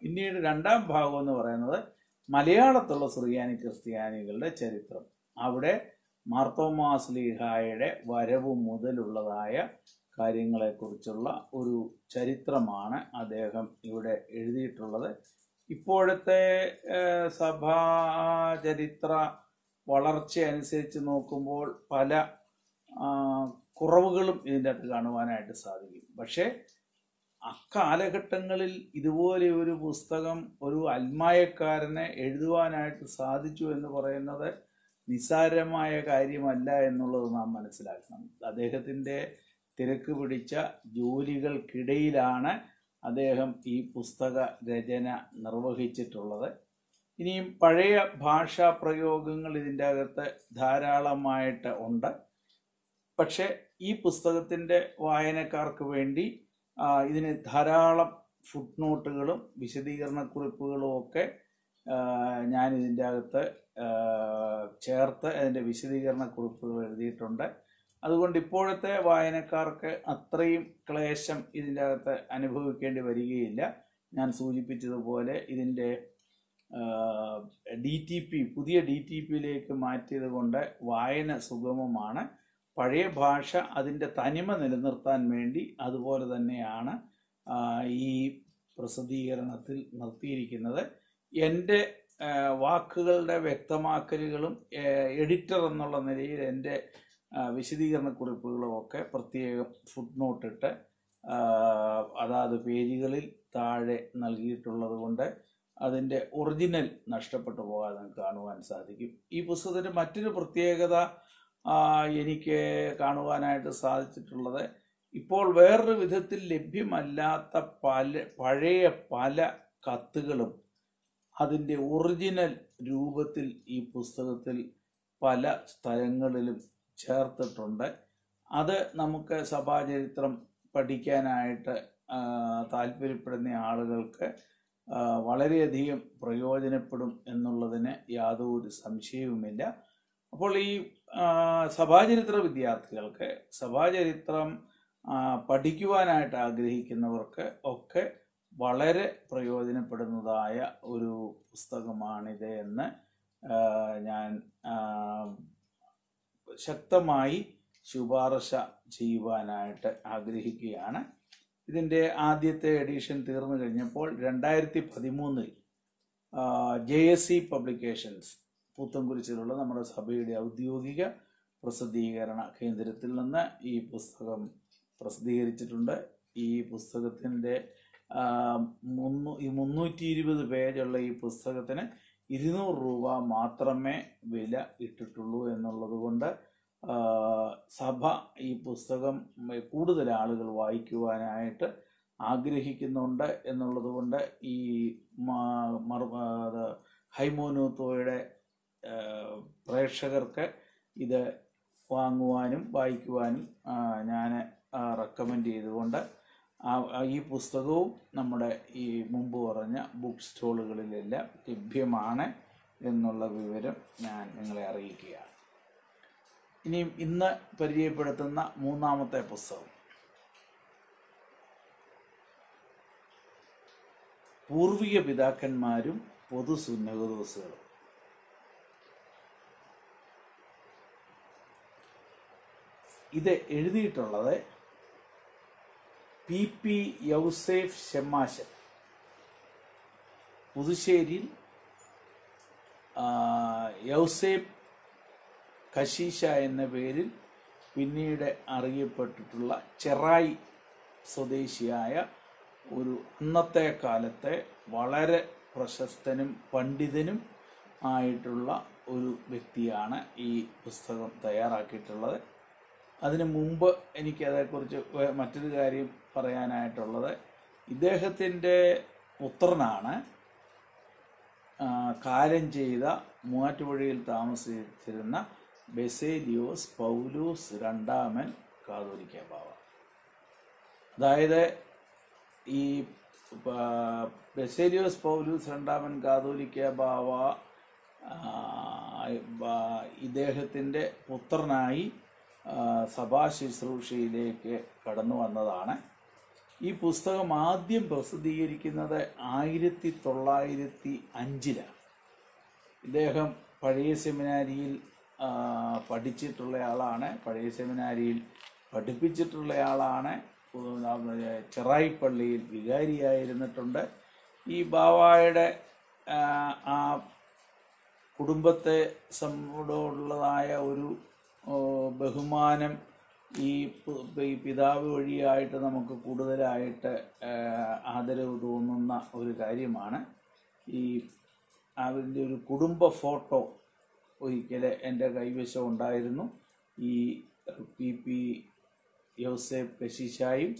പിന്നീട് രണ്ടാം ഭാഗം എന്ന് പറയുന്നത് മലയാളത്തുള്ള സുറിയാനി ക്രിസ്ത്യാനികളുടെ ചരിത്രം. അവിടെ മാർത്തോമാസ്ലിഹായുടെ വരവ് മുതലുള്ളതായ കാര്യങ്ങളെക്കുറിച്ചുള്ള ഒരു ചരിത്രമാണ് അദ്ദേഹം ഇവിടെ എഴുതിയിട്ടുള്ളത്. ഇപ്പോഴത്തെ സഭാ ചരിത്ര വളർച്ച അനുസരിച്ച് നോക്കുമ്പോൾ പല കുറവുകളും ഇതിന്റെ അകത്ത് കാണുവാനായിട്ട് സാധിക്കും. പക്ഷേ അക്കാലഘട്ടങ്ങളിൽ ഇതുപോലെ ഒരു പുസ്തകം ഒരു അൽമായക്കാരനെ എഴുതുവാനായിട്ട് സാധിച്ചു എന്ന് പറയുന്നത് നിസാരമായ കാര്യമല്ല എന്നുള്ളത് നാം മനസ്സിലാക്കണം. അദ്ദേഹത്തിന്റെ തിരക്ക് പിടിച്ച ജോലികൾക്കിടയിലാണ് അദ്ദേഹം ഈ പുസ്തക രചന നിർവഹിച്ചിട്ടുള്ളത്. ഇനിയും പഴയ ഭാഷാ പ്രയോഗങ്ങൾ ഇതിന്റെ അകത്ത് ധാരാളമായിട്ട് ഉണ്ട്. പക്ഷേ ഈ പുസ്തകത്തിന്റെ വായനക്കാർക്ക് വേണ്ടി ഇതിന് ധാരാളം ഫുട് നോട്ടുകളും വിശദീകരണക്കുറിപ്പുകളും ഒക്കെ ഞാൻ ഇതിന്റെ അകത്ത് ചേർത്ത് അതിന്റെ വിശദീകരണക്കുറിപ്പുകൾ എഴുതിയിട്ടുണ്ട്. അതുകൊണ്ട് ഇപ്പോഴത്തെ വായനക്കാർക്ക് അത്രയും ക്ലേശം ഇതിന്റെ അകത്ത് അനുഭവിക്കേണ്ടി വരികയില്ല. ഞാൻ സൂചിപ്പിച്ചതുപോലെ ഇതിന്റെ ഡി ടി പി പുതിയ ഡി ടി പിയിലേക്ക് മാറ്റിയത് കൊണ്ട് വായന സുഗമമാണ്. പഴയ ഭാഷ അതിന്റെ തനിമ നിലനിർത്താൻ വേണ്ടി അതുപോലെ തന്നെയാണ് ഈ പ്രസിദ്ധീകരണത്തിൽ നിർത്തിയിരിക്കുന്നത്. എന്റെ വാക്കുകളുടെ വ്യക്തമാക്കലുകളും എഡിറ്റർ എന്നുള്ള നിലയിൽ എന്റെ വിശദീകരണ കുറിപ്പുകളും ഒക്കെ പ്രത്യേകം ഫുഡ് നോട്ടിട്ട് അതാത് പേജുകളിൽ താഴെ നൽകിയിട്ടുള്ളത് കൊണ്ട് അതിന്റെ ഒറിജിനൽ നഷ്ടപ്പെട്ടു പോകാതെ കാണുവാൻ സാധിക്കും. ഈ പുസ്തകത്തിന്റെ മറ്റൊരു പ്രത്യേകത എനിക്ക് കാണുവാനായിട്ട് സാധിച്ചിട്ടുള്ളത്. ഇപ്പോൾ വേറൊരു വിധത്തിൽ ലഭ്യമല്ലാത്ത പല പഴയ പല കത്തുകളും അതിന്റെ ഒറിജിനൽ രൂപത്തിൽ ഈ പുസ്തകത്തിൽ പല സ്ഥലങ്ങളിലും ചേർത്തിട്ടുണ്ട്. അത് നമുക്ക് സഭാചരിത്രം പഠിക്കാനായിട്ട് താല്പര്യപ്പെടുന്ന ആളുകൾക്ക് വളരെയധികം പ്രയോജനപ്പെടും എന്നുള്ളതിന് യാതൊരു സംശയവുമില്ല. അപ്പോൾ ഈ സഭാചരിത്ര വിദ്യാർത്ഥികൾക്ക് സഭാചരിത്രം പഠിക്കുവാനായിട്ട് ആഗ്രഹിക്കുന്നവർക്ക് ഒക്കെ വളരെ പ്രയോജനപ്പെടുന്നതായ ഒരു പുസ്തകമാണിത് എന്ന് ഞാൻ ശക്തമായി ശുപാർശ ചെയ്യുവാനായിട്ട് ആഗ്രഹിക്കുകയാണ്. ഇതിന്റെ ആദ്യത്തെ എഡിഷൻ തീർന്നു കഴിഞ്ഞപ്പോൾ രണ്ടായിരത്തി പതിമൂന്നിൽ ജെ എസ് സി പബ്ലിക്കേഷൻസ് പുത്തൻകുരിശിലുള്ള നമ്മുടെ സഭയുടെ ഔദ്യോഗിക പ്രസിദ്ധീകരണ കേന്ദ്രത്തിൽ നിന്ന് ഈ പുസ്തകം പ്രസിദ്ധീകരിച്ചിട്ടുണ്ട്. ഈ പുസ്തകത്തിന്റെ മുന്നൂ ഈ മുന്നൂറ്റി ഇരുപത് പേജുള്ള ഈ പുസ്തകത്തിന് ഇരുന്നൂറ് രൂപ മാത്രമേ വില ഇട്ടിട്ടുള്ളൂ എന്നുള്ളത് കൊണ്ട് സഭ ഈ പുസ്തകം കൂടുതൽ ആളുകൾ വായിക്കുവാനായിട്ട് ആഗ്രഹിക്കുന്നുണ്ട് എന്നുള്ളത് കൊണ്ട് ഈ ഹൈമോനൂത്തോയുടെ പ്രേക്ഷകർക്ക് ഇത് വാങ്ങുവാനും വായിക്കുവാനും ഞാൻ റെക്കമെൻഡ് ചെയ്തുകൊണ്ട് ഈ പുസ്തകവും നമ്മുടെ ഈ മുമ്പ് പറഞ്ഞ ബുക്ക് സ്റ്റോളുകളിലെല്ലാം ലഭ്യമാണ് എന്നുള്ള വിവരം ഞാൻ നിങ്ങളെ അറിയിക്കുകയാണ്. ഇനിയും ഇന്ന് പരിചയപ്പെടുത്തുന്ന മൂന്നാമത്തെ പുസ്തകം. പൂർവിക പിതാക്കന്മാരും പൊതു സുന്നകദോസുകളും ഇത് എഴുതിയിട്ടുള്ളത് പി പി യൗസേഫ് ഷെമാശൻ പുതുശ്ശേരിയിൽ യൗസേപ്പ് കശീഷ എന്ന പേരിൽ പിന്നീട് അറിയപ്പെട്ടിട്ടുള്ള ചെറായി സ്വദേശിയായ ഒരു അന്നത്തെ കാലത്തെ വളരെ പ്രശസ്തനും പണ്ഡിതനും ആയിട്ടുള്ള ഒരു വ്യക്തിയാണ് ഈ പുസ്തകം തയ്യാറാക്കിയിട്ടുള്ളത്. അതിനു മുമ്പ് എനിക്കതേക്കുറിച്ച് മറ്റൊരു കാര്യം പറയാനായിട്ടുള്ളത്. ഇദ്ദേഹത്തിന്റെ പുത്രനാണ് കാലം ചെയ്ത മൂവാറ്റുപുഴയിൽ താമസിച്ചിരുന്ന ബെസേലിയോസ് പൗലൂസ് രണ്ടാമൻ കാതോലിക്ക ബാവ അതായത് ഈ ബെസേലിയോസ് പൗലൂസ് രണ്ടാമൻ കാതോലിക്ക ബാവ ഇദ്ദേഹത്തിന്റെ പുത്രനായി സഭാ ശുശ്രൂഷയിലേക്ക് കടന്നു വന്നതാണ്. ഈ പുസ്തകം ആദ്യം പ്രസിദ്ധീകരിക്കുന്നത് ആയിരത്തി തൊള്ളായിരത്തി അഞ്ചിലാണ് ഇദ്ദേഹം പഴയ സെമിനാരിയിൽ പഠിച്ചിട്ടുള്ളയാളാണ്. പഴയ സെമിനാരിയിൽ പഠിപ്പിച്ചിട്ടുള്ള ആളാണ് ഉം, ആ, ചെറായിപ്പള്ളിയിൽ വികാരിയായിരുന്നിട്ടുണ്ട്. ഈ ബാവായുടെ ആ, കുടുംബത്തെ സംബന്ധമുള്ളതായ ഒരു ബഹുമാനം ഈ പിതാവ് വഴിയായിട്ട് നമുക്ക് കൂടുതലായിട്ട് ആദരവ് തോന്നുന്ന ഒരു കാര്യമാണ്. ഈ അതിന്റെ ഒരു കുടുംബ ഫോട്ടോ ഒരിക്കൽ എന്റെ കൈവശം ഉണ്ടായിരുന്നു. ഈ പി പി യോസേഫ് കശിശായും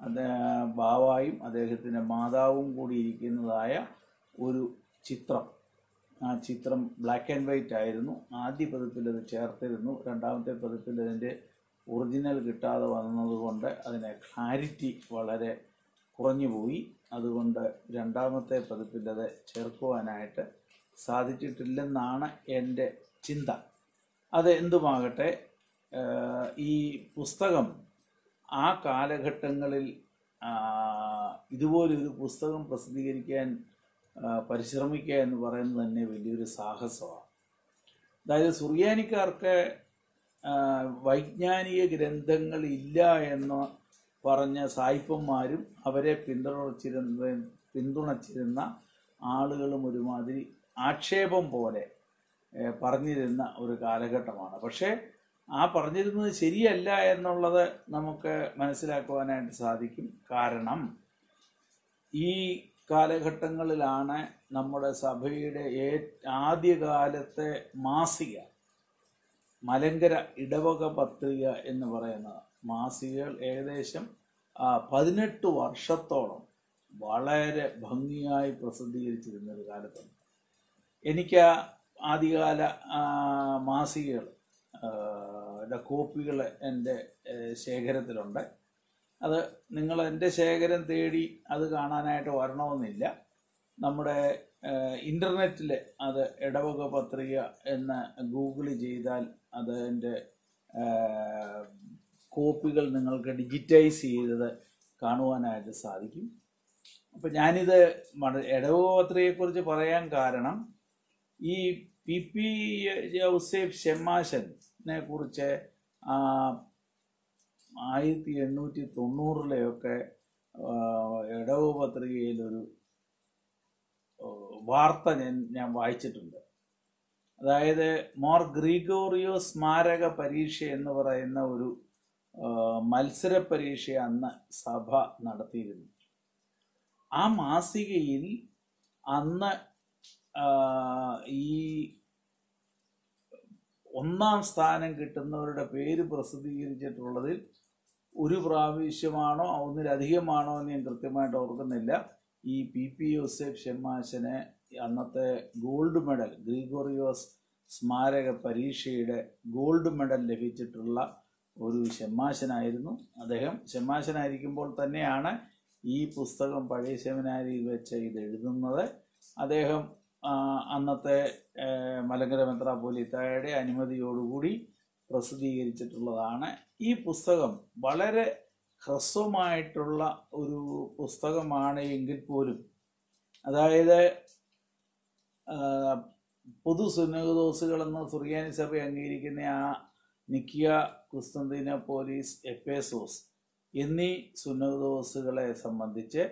അത് ബാവായും അദ്ദേഹത്തിന്റെ മാതാവും കൂടി ഇരിക്കുന്നതായ ഒരു ചിത്രം. ആ ചിത്രം ബ്ലാക്ക് ആൻഡ് വൈറ്റ് ആയിരുന്നു. ആദ്യ പതിപ്പിൽ അത് ചേർത്തിരുന്നു. രണ്ടാമത്തെ പതിപ്പിൽ അതിന്റെ ഒറിജിനൽ കിട്ടാതെ വന്നതുകൊണ്ട് അതിനെ ക്ലാരിറ്റി വളരെ കുറഞ്ഞു പോയി. അതുകൊണ്ട് രണ്ടാമത്തെ പതിപ്പിൽ അത് ചേർക്കുവാനായിട്ട് സാധിച്ചിട്ടില്ലെന്നാണ് എന്റെ ചിന്ത. അത് എന്തുമാകട്ടെ ഈ പുസ്തകം ആ കാലഘട്ടങ്ങളിൽ ഇതുപോലൊരു പുസ്തകം പ്രസിദ്ധീകരിക്കാൻ പരിശ്രമിക്കുക എന്ന് പറയുന്നത് തന്നെ വലിയൊരു സാഹസമാണ്. അതായത് സുറിയാനിക്കാർക്ക് വൈജ്ഞാനിക ഗ്രന്ഥങ്ങൾ ഇല്ല എന്ന് പറഞ്ഞ സായിപ്പന്മാരും അവരെ പിന്തുണച്ചിരുന്ന പിന്തുണച്ചിരുന്ന ആളുകളും ഒരുമാതിരി ആക്ഷേപം പോലെ പറഞ്ഞിരുന്ന ഒരു കാലഘട്ടമാണ്. പക്ഷേ ആ പറഞ്ഞിരുന്നത് ശരിയല്ല എന്നുള്ളത് നമുക്ക് മനസ്സിലാക്കുവാനായിട്ട് സാധിക്കും. കാരണം ഈ കാലഘട്ടങ്ങളിലാണ് നമ്മുടെ സഭയുടെ ഏ ആദ്യകാലത്തെ മാസിക മലങ്കര ഇടവക പത്രിക എന്ന് പറയുന്ന മാസികകൾ ഏകദേശം പതിനെട്ട് വർഷത്തോളം വളരെ ഭംഗിയായി പ്രസിദ്ധീകരിച്ചിരുന്ന ഒരു കാലത്തുണ്ട് എനിക്ക് ആദ്യകാല മാസികകൾ കോപ്പികൾ എന്റെ ശേഖരത്തിലുണ്ട്. അത് നിങ്ങൾ എന്റെ ശേഖരം തേടി അത് കാണാനായിട്ട് വരണമെന്നില്ല. നമ്മുടെ ഇന്റർനെറ്റിൽ അത് ഇടവക പത്രിക എന്ന് ഗൂഗിൾ ചെയ്താൽ അത് എന്റെ കോപ്പികൾ നിങ്ങൾക്ക് ഡിജിറ്റൈസ് ചെയ്തത് കാണുവാനായിട്ട് സാധിക്കും. അപ്പം ഞാനിത് ഇടവക പത്രികയെക്കുറിച്ച് പറയാൻ കാരണം ഈ പി പി ജോസേഫ് ഷെമാശനെ കുറിച്ച് ആയിരത്തി എണ്ണൂറ്റി തൊണ്ണൂറിലെയൊക്കെ ഇടവ് പത്രികയിലൊരു വാർത്ത ഞാൻ ഞാൻ വായിച്ചിട്ടുണ്ട്. അതായത് മോർ ഗ്രിഗോറിയോ സ്മാരക പരീക്ഷ എന്ന് പറയുന്ന ഒരു മത്സര പരീക്ഷ അന്ന് സഭ നടത്തിയിരുന്നു. ആ മാസികയിൽ അന്ന് ഈ ഒന്നാം സ്ഥാനം കിട്ടുന്നവരുടെ പേര് പ്രസിദ്ധീകരിച്ചിട്ടുള്ളതിൽ ഒരു പ്രാവശ്യമാണോ ഒന്നിലധികമാണോ എന്ന് ഞാൻ കൃത്യമായിട്ട് ഓർക്കുന്നില്ല. ഈ പി പി യൂസഫ് ഷെമാശനെ അന്നത്തെ ഗോൾഡ് മെഡൽ ഗ്രിഗോറിയോസ് സ്മാരക പരീക്ഷയുടെ ഗോൾഡ് മെഡൽ ലഭിച്ചിട്ടുള്ള ഒരു ഷെമാശനായിരുന്നു അദ്ദേഹം. ഷെമാശനായിരിക്കുമ്പോൾ തന്നെയാണ് ഈ പുസ്തകം പഴയ സെമിനാരിയിൽ വെച്ച് ഇത് എഴുതുന്നത്. അദ്ദേഹം അന്നത്തെ മലങ്കര മെത്രാപോലിത്തായുടെ അനുമതിയോടുകൂടി പ്രസിദ്ധീകരിച്ചിട്ടുള്ളതാണ്. ഈ പുസ്തകം വളരെ ഹ്രസ്വമായിട്ടുള്ള ഒരു പുസ്തകമാണ് എങ്കിൽ പോലും. അതായത് പൊതു പൊതു സുന്നകദോസുകളെന്ന് സുറിയാനി സഭ അംഗീകരിക്കുന്ന ആ നിക്കിയ കുസ്തന്തിന പോലീസ് എപ്പേസോസ് എന്നീ സുന്നകദോസുകളെ സംബന്ധിച്ച്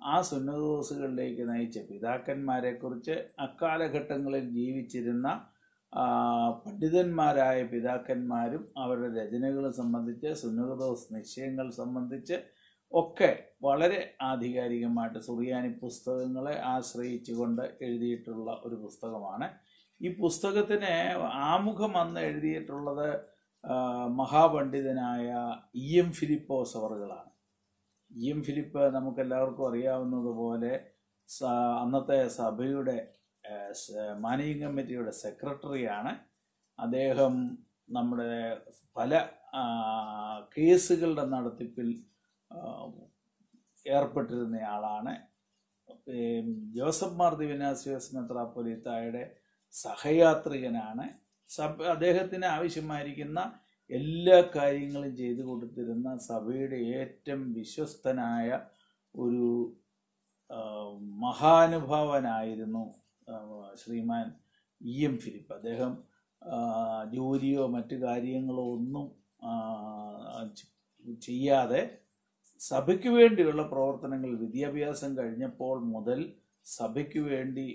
ആ സുന്നകദോസുകളിലേക്ക് നയിച്ച പിതാക്കന്മാരെക്കുറിച്ച് അക്കാലഘട്ടങ്ങളിൽ ജീവിച്ചിരുന്ന പണ്ഡിതന്മാരായ പിതാക്കന്മാരും അവരുടെ രചനകളെ സംബന്ധിച്ച് സുന്നതദോസ് നിശ്ചയങ്ങൾ സംബന്ധിച്ച് ഒക്കെ വളരെ ആധികാരികമായിട്ട് സുറിയാനി പുസ്തകങ്ങളെ ആശ്രയിച്ചുകൊണ്ട് എഴുതിയിട്ടുള്ള ഒരു പുസ്തകമാണ്. ഈ പുസ്തകത്തിന് ആമുഖം അന്ന് എഴുതിയിട്ടുള്ളത് മഹാപണ്ഡിതനായ ഇ എം ഫിലിപ്പോസ് അവറുകളാണ്. ഇ എം ഫിലിപ്പ് നമുക്കെല്ലാവർക്കും അറിയാവുന്നതുപോലെ അന്നത്തെ സഭയുടെ മാനേജിംഗ് കമ്മിറ്റിയുടെ സെക്രട്ടറിയാണ്. അദ്ദേഹം നമ്മുടെ പല കേസുകളുടെ നടത്തിപ്പിൽ ഏർപ്പെട്ടിരുന്നയാളാണ്. ജോസഫ് മാർ ദിവിനാസിയോസ് മെത്രാപ്പൊലിത്തായുടെ സഹയാത്രികനാണ്. സഭ അദ്ദേഹത്തിന് ആവശ്യമായിരിക്കുന്ന എല്ലാ കാര്യങ്ങളും ചെയ്തു കൊടുത്തിരുന്ന സഭയുടെ ഏറ്റവും വിശ്വസ്തനായ ഒരു മഹാനുഭാവനായിരുന്നു ശ്രീമാൻ ഇ എം ഫിലിപ്പ്. അദ്ദേഹം ജോലിയോ മറ്റു കാര്യങ്ങളോ ഒന്നും ചെയ്യാതെ സഭയ്ക്ക് വേണ്ടിയുള്ള പ്രവർത്തനങ്ങൾ വിദ്യാഭ്യാസം കഴിഞ്ഞപ്പോൾ മുതൽ സഭയ്ക്ക് വേണ്ടി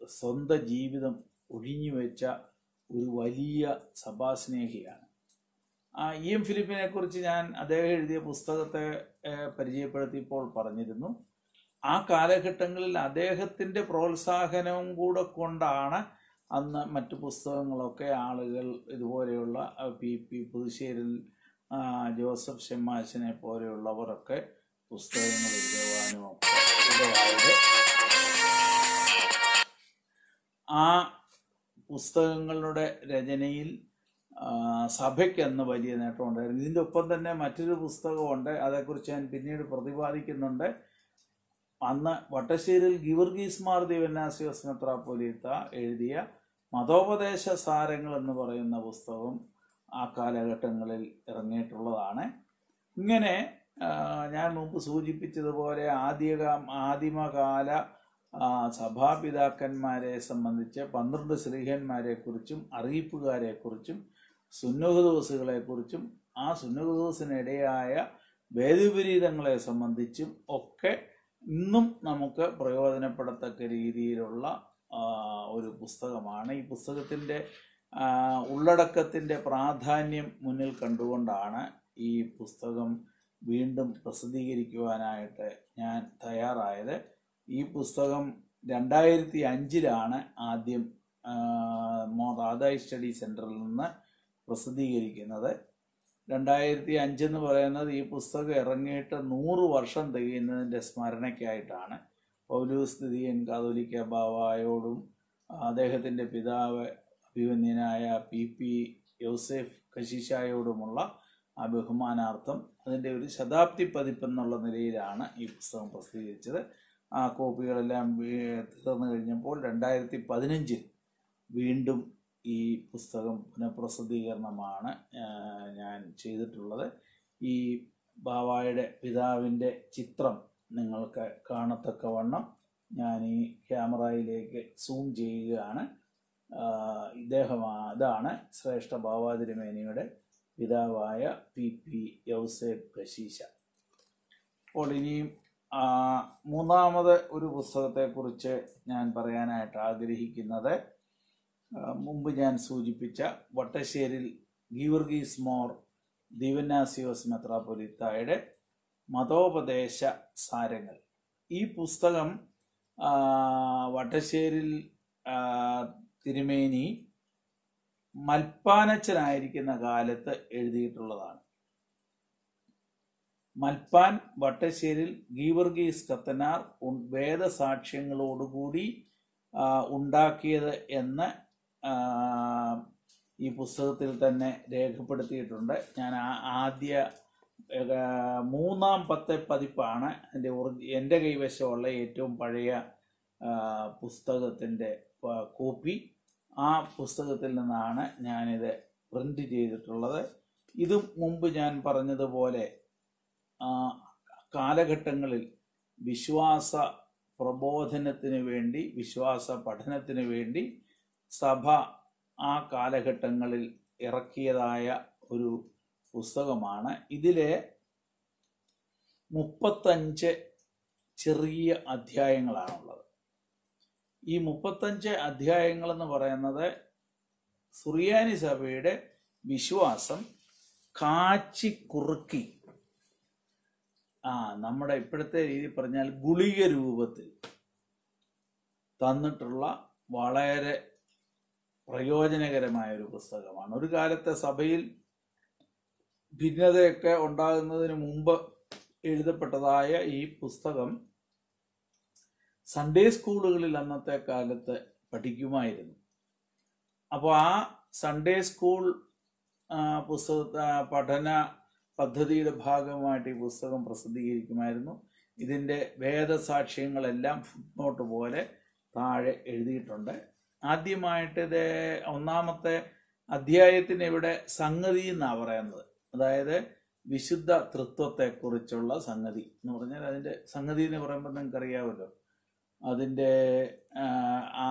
സ്വന്തം ജീവിതം ഒഴിഞ്ഞു വെച്ച ഒരു വലിയ സഭാസ്നേഹിയാണ്. ആ ഇ എം ഫിലിപ്പിനെ കുറിച്ച് ഞാൻ അദ്ദേഹം എഴുതിയ പുസ്തകത്തെ പരിചയപ്പെടുത്തിയപ്പോൾ പറഞ്ഞിരുന്നു. ആ കാലഘട്ടങ്ങളിൽ അദ്ദേഹത്തിന്റെ പ്രോത്സാഹനവും കൂടെ കൊണ്ടാണ് അന്ന് മറ്റ് പുസ്തകങ്ങളൊക്കെ ആളുകൾ ഇതുപോലെയുള്ള പി പി പുതുശ്ശേരിൽ ജോസഫ് ഷെമ്മാശിനെ പോലെയുള്ളവരൊക്കെ പുസ്തകങ്ങൾ എഴുതുവാനും ഒക്കെ ആ പുസ്തകങ്ങളുടെ രചനയിൽ സഭയ്ക്ക് സഭയ്ക്കെന്ന് വലിയ നേട്ടമുണ്ടായിരുന്നു. ഇതിന്റെ ഒപ്പം തന്നെ മറ്റൊരു പുസ്തകമുണ്ട് അതേക്കുറിച്ച് ഞാൻ പിന്നീട് പ്രതിപാദിക്കുന്നുണ്ട്. അന്ന് വട്ടശ്ശേരിയിൽ ഗിവർഗീസ് മാർ ദിവന്നാസിയോസ് പൊലീത്ത എഴുതിയ മതോപദേശ സാരങ്ങൾ എന്ന് പറയുന്ന പുസ്തകം ആ കാലഘട്ടങ്ങളിൽ ഇറങ്ങിയിട്ടുള്ളതാണ്. ഇങ്ങനെ ഞാൻ മുമ്പ് സൂചിപ്പിച്ചതുപോലെ ആദ്യ ആദിമകാല സഭാപിതാക്കന്മാരെ സംബന്ധിച്ച് പന്ത്രണ്ട് ശ്രീഹന്മാരെ കുറിച്ചും അറിയിപ്പുകാരെ കുറിച്ചും ആ സുന്നഹദോസിനിടയായ വേദവിപരീതങ്ങളെ സംബന്ധിച്ചും ഒക്കെ ഇന്നും നമുക്ക് പ്രയോജനപ്പെടത്തക്ക രീതിയിലുള്ള ഒരു പുസ്തകമാണ്. ഈ പുസ്തകത്തിന്റെ ഉള്ളടക്കത്തിന്റെ പ്രാധാന്യം മുന്നിൽ കണ്ടുകൊണ്ടാണ് ഈ പുസ്തകം വീണ്ടും പ്രസിദ്ധീകരിക്കുവാനായിട്ട് ഞാൻ തയ്യാറായത്. ഈ പുസ്തകം രണ്ടായിരത്തി അഞ്ചിലാണ് ആദ്യം മോർ സ്റ്റഡി സെന്ററിൽ നിന്ന് പ്രസിദ്ധീകരിക്കുന്നത്. രണ്ടായിരത്തി അഞ്ചെന്ന് പറയുന്നത് ഈ പുസ്തകം ഇറങ്ങിയിട്ട് നൂറ് വർഷം തികയുന്നതിന്റെ സ്മരണയ്ക്കായിട്ടാണ് പൗലൂസ് തിരിയൻ കാതോലിക്ക ബാവായോടും അദ്ദേഹത്തിന്റെ പിതാവ് അഭിമന്യനായ പി പി യോസെഫ് കശീശായോടുമുള്ള ആ ബഹുമാനാർത്ഥം അതിന്റെ ഒരു ശതാബ്ദി പതിപ്പ് എന്നുള്ള നിലയിലാണ് ഈ പുസ്തകം പ്രസിദ്ധീകരിച്ചത്. ആ കോപ്പികളെല്ലാം തീർന്നു കഴിഞ്ഞപ്പോൾ രണ്ടായിരത്തി പതിനഞ്ചിൽ വീണ്ടും ഈ പുസ്തകം പുനഃപ്രസിദ്ധീകരണമാണ് ഞാൻ ചെയ്തിട്ടുള്ളത്. ഈ ബാവായുടെ പിതാവിന്റെ ചിത്രം നിങ്ങൾക്ക് കാണത്തക്കവണ്ണം ഞാൻ ഈ ക്യാമറയിലേക്ക് സൂം ചെയ്യുകയാണ്. ഇദ്ദേഹം അതാണ് ശ്രേഷ്ഠ ബാവാതിരുമേനിയുടെ പിതാവായ പി പി യൗസേബ് കശീശ അപ്പോൾ ഇനിയും മൂന്നാമത് ഒരു പുസ്തകത്തെക്കുറിച്ച് ഞാൻ പറയാനായിട്ട് ആഗ്രഹിക്കുന്നത് മുമ്പ് ഞാൻ സൂചിപ്പിച്ച വട്ടശ്ശേരിൽ ഗീവർഗീസ് മോർ ദിവന്നാസിയോസ് മെത്രാപൊലിത്തായുടെ മതോപദേശ സാരങ്ങൾ. ഈ പുസ്തകം വട്ടശ്ശേരിൽ തിരുമേനി മൽപ്പാനച്ചനായിരിക്കുന്ന കാലത്ത് എഴുതിയിട്ടുള്ളതാണ്. മൽപ്പാൻ വട്ടശ്ശേരിൽ ഗീവർഗീസ് കത്തനാർ വേദസാക്ഷ്യങ്ങളോടുകൂടി ഉണ്ടാക്കിയത് എന്ന് ഈ പുസ്തകത്തിൽ തന്നെ രേഖപ്പെടുത്തിയിട്ടുണ്ട്. ഞാൻ ആദ്യ മൂന്നാം പത്ത് പതിപ്പാണ് എന്റെ ഒറിജി എന്റെ കൈവശമുള്ള ഏറ്റവും പഴയ പുസ്തകത്തിന്റെ കോപ്പി. ആ പുസ്തകത്തിൽ നിന്നാണ് ഞാനിത് പ്രിന്റ് ചെയ്തിട്ടുള്ളത്. ഇതും മുമ്പ് ഞാൻ പറഞ്ഞതുപോലെ കാലഘട്ടങ്ങളിൽ വിശ്വാസ പ്രബോധനത്തിന് വേണ്ടി വിശ്വാസ പഠനത്തിന് വേണ്ടി സഭ ആ കാലഘട്ടങ്ങളിൽ ഇറക്കിയതായ ഒരു പുസ്തകമാണ്. ഇതിലെ മുപ്പത്തഞ്ച് ചെറിയ അധ്യായങ്ങളാണുള്ളത്. ഈ മുപ്പത്തഞ്ച് അധ്യായങ്ങൾ എന്ന് പറയുന്നത് സുറിയാനി സഭയുടെ വിശ്വാസം കാച്ചി കുറുക്കി ആ നമ്മുടെ ഇപ്പോഴത്തെ രീതി പറഞ്ഞാൽ ഗുളിക രൂപത്തിൽ തന്നിട്ടുള്ള വളരെ പ്രയോജനകരമായ ഒരു പുസ്തകമാണ്. ഒരു കാലത്തെ സഭയിൽ ഭിന്നതയൊക്കെ ഉണ്ടാകുന്നതിന് മുമ്പ് എഴുതപ്പെട്ടതായ ഈ പുസ്തകം സൺഡേ സ്കൂളുകളിൽ അന്നത്തെ കാലത്ത് പഠിക്കുമായിരുന്നു. അപ്പോൾ ആ സൺഡേ സ്കൂൾ പുസ്തക പഠന പദ്ധതിയുടെ ഭാഗമായിട്ട് ഈ പുസ്തകം പ്രസിദ്ധീകരിക്കുമായിരുന്നു. ഇതിന്റെ വേദസാക്ഷ്യങ്ങളെല്ലാം ഫുട്നോട്ട് പോലെ താഴെ എഴുതിയിട്ടുണ്ട്. ആദ്യമായിട്ട് ഇത് ഒന്നാമത്തെ അധ്യായത്തിന് ഇവിടെ സംഗതി എന്നാണ് പറയുന്നത്? അതായത് വിശുദ്ധ തൃത്വത്തെക്കുറിച്ചുള്ള സംഗതി എന്ന് പറഞ്ഞാൽ അതിന്റെ സംഗതി എന്ന് പറയുമ്പോൾ നിങ്ങൾക്കറിയാമല്ലോ. അതിന്റെ ആ, ആ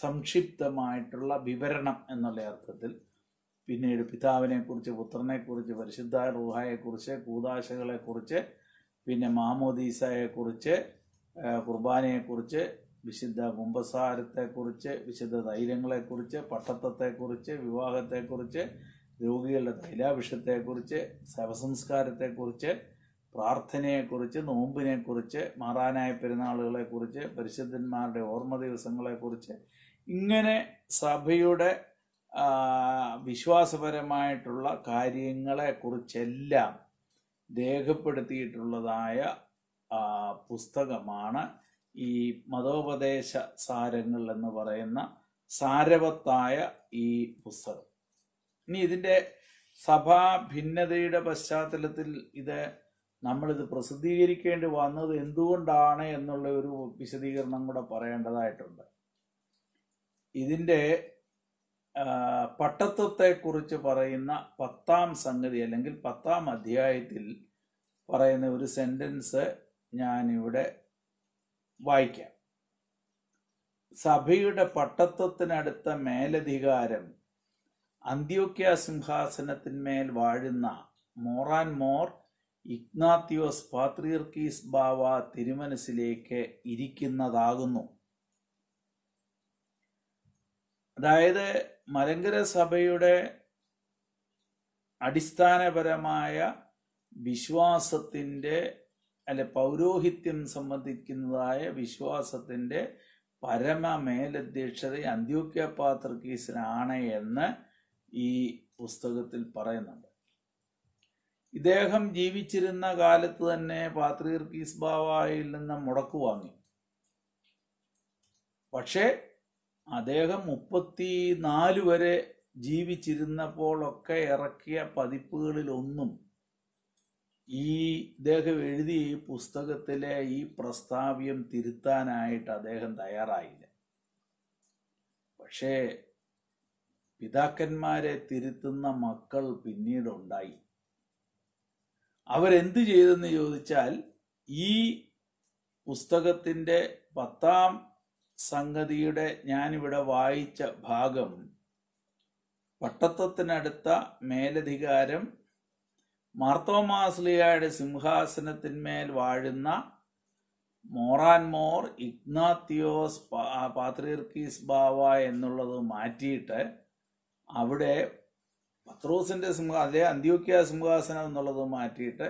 സംക്ഷിപ്തമായിട്ടുള്ള വിവരണം എന്നുള്ള അർത്ഥത്തിൽ പിന്നീട് പിതാവിനെക്കുറിച്ച് പുത്രനെക്കുറിച്ച് പരിശുദ്ധ റൂഹായെക്കുറിച്ച് കൂതാശകളെക്കുറിച്ച് പിന്നെ മാമോദീസയെക്കുറിച്ച് കുർബാനയെക്കുറിച്ച് വിശുദ്ധ കുമ്പസാരത്തെക്കുറിച്ച് വിശുദ്ധ തൈലങ്ങളെക്കുറിച്ച് പട്ടത്വത്തെക്കുറിച്ച് വിവാഹത്തെക്കുറിച്ച് രോഗികളുടെ തൈലാഭിഷത്തെക്കുറിച്ച് ശവസംസ്കാരത്തെക്കുറിച്ച് പ്രാർത്ഥനയെക്കുറിച്ച് നോമ്പിനെക്കുറിച്ച് മാറാനായ പെരുന്നാളുകളെക്കുറിച്ച് പരിശുദ്ധന്മാരുടെ ഓർമ്മ ദിവസങ്ങളെക്കുറിച്ച് ഇങ്ങനെ സഭയുടെ വിശ്വാസപരമായിട്ടുള്ള കാര്യങ്ങളെക്കുറിച്ചെല്ലാം രേഖപ്പെടുത്തിയിട്ടുള്ളതായ പുസ്തകമാണ് ഈ മതോപദേശ സാരങ്ങൾ എന്ന് പറയുന്ന സാരവത്തായ ഈ പുസ്തകം. ഇനി ഇതിന്റെ സഭാ ഭിന്നതയുടെ പശ്ചാത്തലത്തിൽ ഇത് നമ്മളിത് പ്രസിദ്ധീകരിക്കേണ്ടി വന്നത് എന്തുകൊണ്ടാണ് എന്നുള്ള ഒരു വിശദീകരണം കൂടെ പറയേണ്ടതായിട്ടുണ്ട്. ഇതിന്റെ പട്ടത്വത്തെക്കുറിച്ച് പറയുന്ന പത്താം സംഗതി അല്ലെങ്കിൽ പത്താം അധ്യായത്തിൽ പറയുന്ന ഒരു സെന്റൻസ് ഞാനിവിടെ വായിക്കാം. സഭയുടെ പട്ടത്വത്തിനടുത്ത മേലധികാരം അന്ത്യോക്യ സിംഹാസനത്തിന്മേൽ വാഴുന്ന മോറാൻ മോർ ഇഗ്നാത്യോസ് പാത്രിയർക്കീസ് ബാവ തിരുമനസിലേക്ക് ഇരിക്കുന്നതാകുന്നു. അതായത് മലങ്കര സഭയുടെ അടിസ്ഥാനപരമായ വിശ്വാസത്തിന്റെ അല്ലെ പൗരോഹിത്യം സംബന്ധിക്കുന്നതായ വിശ്വാസത്തിന്റെ പരമ മേലധ്യക്ഷത അന്ത്യോക്യ പാത്രക്കീസിനാണ് എന്ന് ഈ പുസ്തകത്തിൽ പറയുന്നുണ്ട്. ഇദ്ദേഹം ജീവിച്ചിരുന്ന കാലത്ത് തന്നെ പാത്രീർക്കീസ് ബാവായിൽ നിന്ന് മുടക്കു വാങ്ങി. പക്ഷേ അദ്ദേഹം മുപ്പത്തി നാല് വരെ ജീവിച്ചിരുന്നപ്പോഴൊക്കെ ഇറക്കിയ പതിപ്പുകളിലൊന്നും ഈ ഇദ്ദേഹം എഴുതി പുസ്തകത്തിലെ ഈ പ്രസ്താവ്യം തിരുത്താനായിട്ട് അദ്ദേഹം തയ്യാറായില്ല. പക്ഷേ പിതാക്കന്മാരെ തിരുത്തുന്ന മക്കൾ പിന്നീടുണ്ടായി. അവരെന്ത് ചെയ്തെന്ന് ചോദിച്ചാൽ ഈ പുസ്തകത്തിന്റെ പത്താം സംഗതിയുടെ ഞാനിവിടെ വായിച്ച ഭാഗം പട്ടത്വത്തിനടുത്ത മേലധികാരം മാർത്തോമാസ്ലിയയുടെ സിംഹാസനത്തിന്മേൽ വാഴുന്ന മോറാൻമോർ ഇഗ്നാത്തിയോസ് പാത്രീർക്കീസ് ബാവ എന്നുള്ളത് മാറ്റിയിട്ട് അവിടെ പത്രോസിന്റെ സിംഹ അല്ലെ അന്ത്യോക്യ സിംഹാസനം എന്നുള്ളത് മാറ്റിയിട്ട്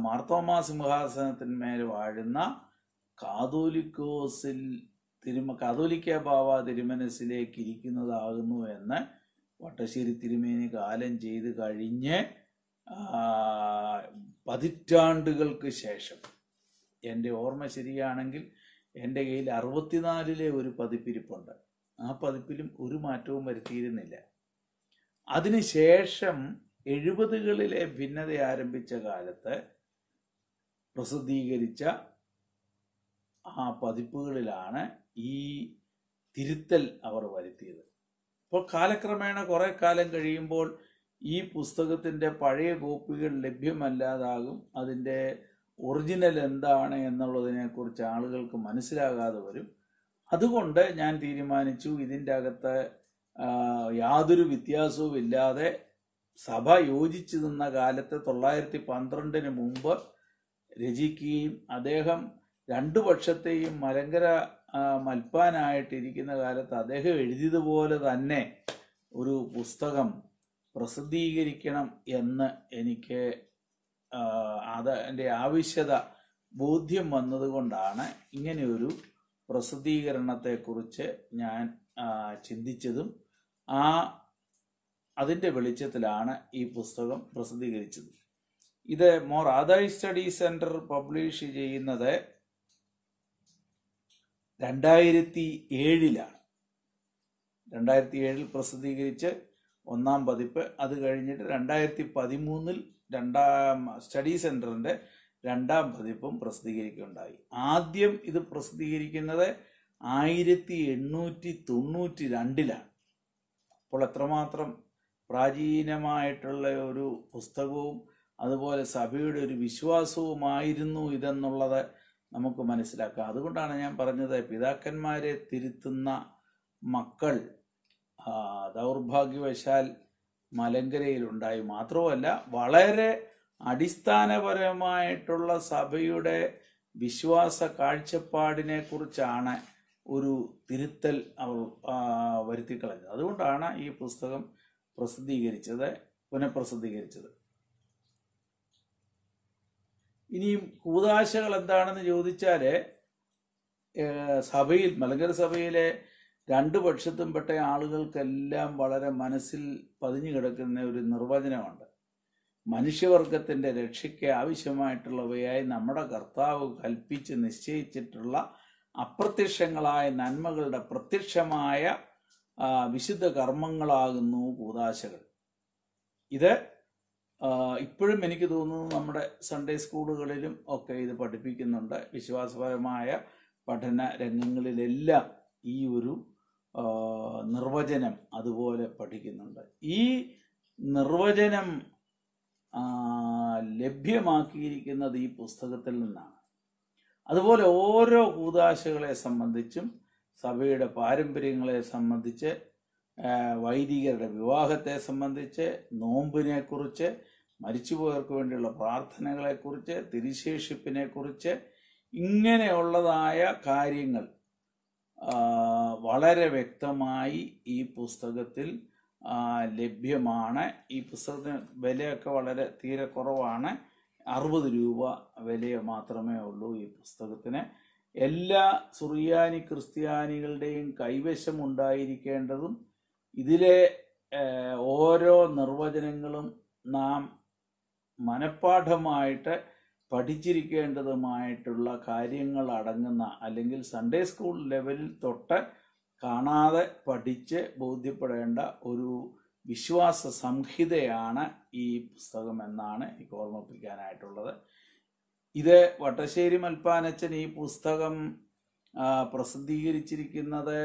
മാർത്തോമാ സിംഹാസനത്തിന്മേൽ വാഴുന്ന കാതോലിക്കോസിൽ തിരുമ കാതോലിക്ക ബാവ തിരുമനസിലേക്ക് ഇരിക്കുന്നതാകുന്നു എന്ന് വട്ടശ്ശേരി തിരുമേനി കാലം ചെയ്ത് കഴിഞ്ഞ് പതിറ്റാണ്ടുകൾക്ക് ശേഷം എന്റെ ഓർമ്മ ശരിയാണെങ്കിൽ എന്റെ കയ്യിൽ അറുപത്തിനാലിലെ ഒരു പതിപ്പിരിപ്പുണ്ട്. ആ പതിപ്പിലും ഒരു മാറ്റവും വരുത്തിയിരുന്നില്ല. അതിനുശേഷം എഴുപതുകളിലെ ഭിന്നത ആരംഭിച്ച കാലത്ത് പ്രസിദ്ധീകരിച്ച ആ പതിപ്പുകളിലാണ് ഈ തിരുത്തൽ അവർ വരുത്തിയത്. അപ്പോൾ കാലക്രമേണ കുറേ കാലം കഴിയുമ്പോൾ ഈ പുസ്തകത്തിന്റെ പഴയ കോപ്പികൾ ലഭ്യമല്ലാതാകും അതിന്റെ ഒറിജിനൽ എന്താണ് എന്നുള്ളതിനെക്കുറിച്ച് ആളുകൾക്ക് മനസ്സിലാകാതെ വരും. അതുകൊണ്ട് ഞാൻ തീരുമാനിച്ചു ഇതിന്റെ അകത്ത് യാതൊരു വ്യത്യാസവും ഇല്ലാതെ സഭ യോജിച്ചു നിന്ന കാലത്ത് തൊള്ളായിരത്തി പന്ത്രണ്ടിന് മുമ്പ് രചിക്കുകയും അദ്ദേഹം രണ്ടു പക്ഷത്തെയും മലങ്കര മൽപ്പാനായിട്ടിരിക്കുന്ന കാലത്ത് അദ്ദേഹം എഴുതിയതുപോലെ തന്നെ ഒരു പുസ്തകം പ്രസിദ്ധീകരിക്കണം എന്ന് എനിക്ക് അത് എന്റെ ആവശ്യത ബോധ്യം വന്നതുകൊണ്ടാണ് ഇങ്ങനെയൊരു പ്രസിദ്ധീകരണത്തെക്കുറിച്ച് ഞാൻ ചിന്തിച്ചതും ആ അതിന്റെ വെളിച്ചത്തിലാണ് ഈ പുസ്തകം പ്രസിദ്ധീകരിച്ചത്. ഇത് Mor Addai study centre publish ചെയ്യുന്നത് രണ്ടായിരത്തി ഏഴിലാണ്. രണ്ടായിരത്തി ഏഴിൽ പ്രസിദ്ധീകരിച്ച് ഒന്നാം പതിപ്പ്. അത് കഴിഞ്ഞിട്ട് രണ്ടായിരത്തി പതിമൂന്നിൽ രണ്ടാം സ്റ്റഡി സെന്ററിന്റെ രണ്ടാം പതിപ്പും പ്രസിദ്ധീകരിക്കുകയുണ്ടായി. ആദ്യം ഇത് പ്രസിദ്ധീകരിക്കുന്നത് ആയിരത്തി എണ്ണൂറ്റി തൊണ്ണൂറ്റി രണ്ടിലാണ് അപ്പോൾ എത്രമാത്രം പ്രാചീനമായിട്ടുള്ള ഒരു പുസ്തകവും അതുപോലെ സഭയുടെ ഒരു വിശ്വാസവുമായിരുന്നു ഇതെന്നുള്ളത് നമുക്ക് മനസ്സിലാക്കാം. അതുകൊണ്ടാണ് ഞാൻ പറഞ്ഞത് പിതാക്കന്മാരെ തിരുത്തുന്ന മക്കൾ ദൗർഭാഗ്യവശാൽ മലങ്കരയിലുണ്ടായി. മാത്രമല്ല വളരെ അടിസ്ഥാനപരമായിട്ടുള്ള സഭയുടെ വിശ്വാസ കാഴ്ചപ്പാടിനെ കുറിച്ചാണ് ഒരു തിരുത്തൽ അവർ വരുത്തിക്കളഞ്ഞത് അതുകൊണ്ടാണ് ഈ പുസ്തകം പ്രസിദ്ധീകരിച്ചത് പുനഃപ്രസിദ്ധീകരിച്ചത്. ഇനിയും കൂതാശകൾ എന്താണെന്ന് ചോദിച്ചാൽ സഭയിൽ മലങ്കര സഭയിലെ രണ്ട് പക്ഷത്തും പെട്ട ആളുകൾക്കെല്ലാം വളരെ മനസ്സിൽ പതിഞ്ഞു കിടക്കുന്ന ഒരു നിർവചനമുണ്ട്. മനുഷ്യവർഗത്തിന്റെ രക്ഷയ്ക്ക് ആവശ്യമായിട്ടുള്ളവയായി നമ്മുടെ കർത്താവ് കൽപ്പിച്ച് നിശ്ചയിച്ചിട്ടുള്ള അപ്രത്യക്ഷങ്ങളായ നന്മകളുടെ പ്രത്യക്ഷമായ വിശുദ്ധ കർമ്മങ്ങളാകുന്നു കൂതാശകൾ. ഇത് ഇപ്പോഴും എനിക്ക് തോന്നുന്നു നമ്മുടെ സൺഡേ സ്കൂളുകളിലും ഒക്കെ ഇത് പഠിപ്പിക്കുന്നുണ്ട്. വിശ്വാസപരമായ പഠന രംഗങ്ങളിലെല്ലാം ഈ ഒരു നിർവചനം അതുപോലെ പഠിക്കുന്നുണ്ട്. ഈ നിർവചനം ലഭ്യമാക്കിയിരിക്കുന്നത് ഈ പുസ്തകത്തിൽ നിന്നാണ്. അതുപോലെ ഓരോ കൂതാശകളെ സംബന്ധിച്ചും സഭയുടെ പാരമ്പര്യങ്ങളെ സംബന്ധിച്ച് വൈദികരുടെ വിവാഹത്തെ സംബന്ധിച്ച് നോമ്പിനെക്കുറിച്ച് മരിച്ചുപോയവർക്ക് വേണ്ടിയുള്ള പ്രാർത്ഥനകളെക്കുറിച്ച് തിരിശേഷിപ്പിനെക്കുറിച്ച് ഇങ്ങനെയുള്ളതായ കാര്യങ്ങൾ വളരെ വ്യക്തമായി ഈ പുസ്തകത്തിൽ ലഭ്യമാണ്. ഈ പുസ്തകത്തിന് വിലയൊക്കെ വളരെ തീരെ കുറവാണ്. അറുപത് രൂപ വില മാത്രമേ ഉള്ളൂ ഈ പുസ്തകത്തിന്. എല്ലാ സുറിയാനി ക്രിസ്ത്യാനികളുടെയും കൈവശം ഉണ്ടായിരിക്കേണ്ടതും ഇതിലെ ഓരോ നിർവചനങ്ങളും നാം മനഃപ്പാഠമായിട്ട് പഠിച്ചിരിക്കേണ്ടതുമായിട്ടുള്ള കാര്യങ്ങൾ അടങ്ങുന്ന അല്ലെങ്കിൽ സൺഡേ സ്കൂൾ ലെവലിൽ തൊട്ട് കാണാതെ പഠിച്ച് ബോധ്യപ്പെടേണ്ട ഒരു വിശ്വാസ സംഹിതയാണ് ഈ പുസ്തകം എന്നാണ് എനിക്ക് ഓർമ്മിപ്പിക്കാനായിട്ടുള്ളത്. ഇത് വട്ടശ്ശേരി മൽപ്പാനച്ചൻ ഈ പുസ്തകം പ്രസിദ്ധീകരിച്ചിരിക്കുന്നത്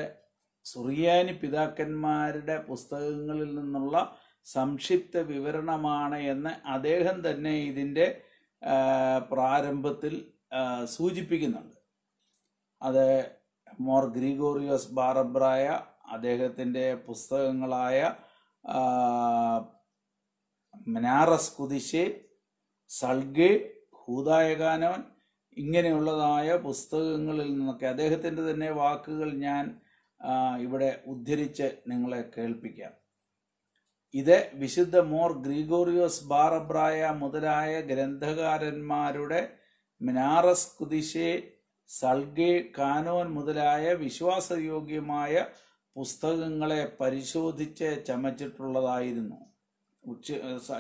സുറിയാനി പിതാക്കന്മാരുടെ പുസ്തകങ്ങളിൽ നിന്നുള്ള സംക്ഷിപ്ത വിവരണമാണ് എന്ന് അദ്ദേഹം തന്നെ ഇതിന്റെ പ്രാരംഭത്തിൽ സൂചിപ്പിക്കുന്നുണ്ട്. അത് മോർ ഗ്രിഗോറിയോസ് ബാറബ്രായ അദ്ദേഹത്തിന്റെ പുസ്തകങ്ങളായ മനാറസ് കുതിശെ സൾഗെ ഹൂതായകാനവൻ ഇങ്ങനെയുള്ളതായ പുസ്തകങ്ങളിൽ നിന്നൊക്കെ അദ്ദേഹത്തിന്റെ തന്നെ വാക്കുകൾ ഞാൻ ഇവിടെ ഉദ്ധരിച്ച് നിങ്ങളെ കേൾപ്പിക്കാം. ഇത് വിശുദ്ധ മോർ ഗ്രിഗോറിയോസ് ബാറബ്രായ മുതലായ ഗ്രന്ഥകാരന്മാരുടെ മിനാറസ് കുതിശെ സൾഗെ കാനോൻ മുതലായ വിശ്വാസയോഗ്യമായ പുസ്തകങ്ങളെ പരിശോധിച്ച് ചമച്ചിട്ടുള്ളതായിരുന്നു.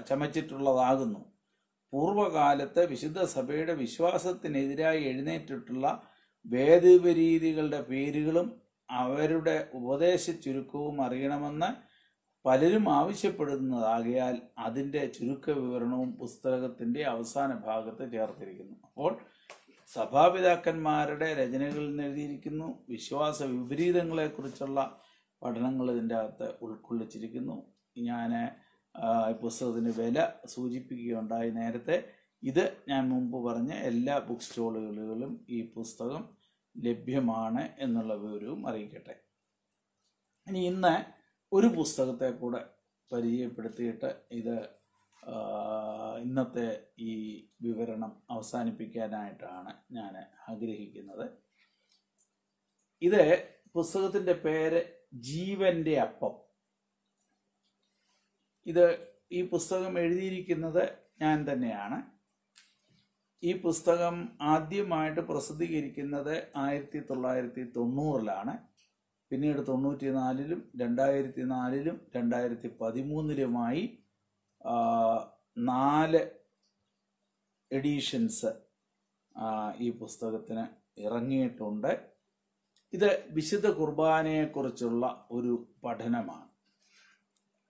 ചമച്ചിട്ടുള്ളതാകുന്നു. പൂർവകാലത്ത് വിശുദ്ധ സഭയുടെ വിശ്വാസത്തിനെതിരായി എഴുന്നേറ്റിട്ടുള്ള വേദവിരീതികളുടെ പേരുകളും അവരുടെ ഉപദേശ ചുരുക്കവും അറിയണമെന്ന് പലരും ആവശ്യപ്പെടുന്നതാകയാൽ അതിന്റെ ചുരുക്ക വിവരണവും പുസ്തകത്തിന്റെ അവസാന ഭാഗത്ത് ചേർത്തിരിക്കുന്നു. അപ്പോൾ സഭാപിതാക്കന്മാരുടെ രചനകളിൽ എഴുതിയിരിക്കുന്നു. വിശ്വാസ വിപരീതങ്ങളെക്കുറിച്ചുള്ള പഠനങ്ങൾ ഇതിന്റെ അകത്ത് ഉൾക്കൊള്ളിച്ചിരിക്കുന്നു. ഞാൻ പുസ്തകത്തിന്റെ വില സൂചിപ്പിക്കുകയുണ്ടായി നേരത്തെ. ഇത് ഞാൻ മുമ്പ് പറഞ്ഞ എല്ലാ ബുക്ക് സ്റ്റോളുകളിലും ഈ പുസ്തകം ലഭ്യമാണ് എന്നുള്ള വിവരവും അറിയിക്കട്ടെ. ഇനി ഇന്ന് ഒരു പുസ്തകത്തെ കൂടെ പരിചയപ്പെടുത്തിയിട്ട് ഇത് ഇന്നത്തെ ഈ വിവരണം അവസാനിപ്പിക്കാനായിട്ടാണ് ഞാൻ ആഗ്രഹിക്കുന്നത്. ഇത് പുസ്തകത്തിന്റെ പേര് ജീവന്റെ അപ്പം. ഇത് ഈ പുസ്തകം എഴുതിയിരിക്കുന്നത് ഞാൻ തന്നെയാണ്. ഈ പുസ്തകം ആദ്യമായിട്ട് പ്രസിദ്ധീകരിക്കുന്നത് ആയിരത്തി തൊള്ളായിരത്തി തൊണ്ണൂറിലാണ്. പിന്നീട് തൊണ്ണൂറ്റി നാലിലും രണ്ടായിരത്തി നാലിലും രണ്ടായിരത്തി പതിമൂന്നിലുമായി നാല് എഡീഷൻസ് ഈ പുസ്തകത്തിന് ഇറങ്ങിയിട്ടുണ്ട്. ഇത് വിശുദ്ധ കുർബാനയെക്കുറിച്ചുള്ള ഒരു പഠനമാണ്.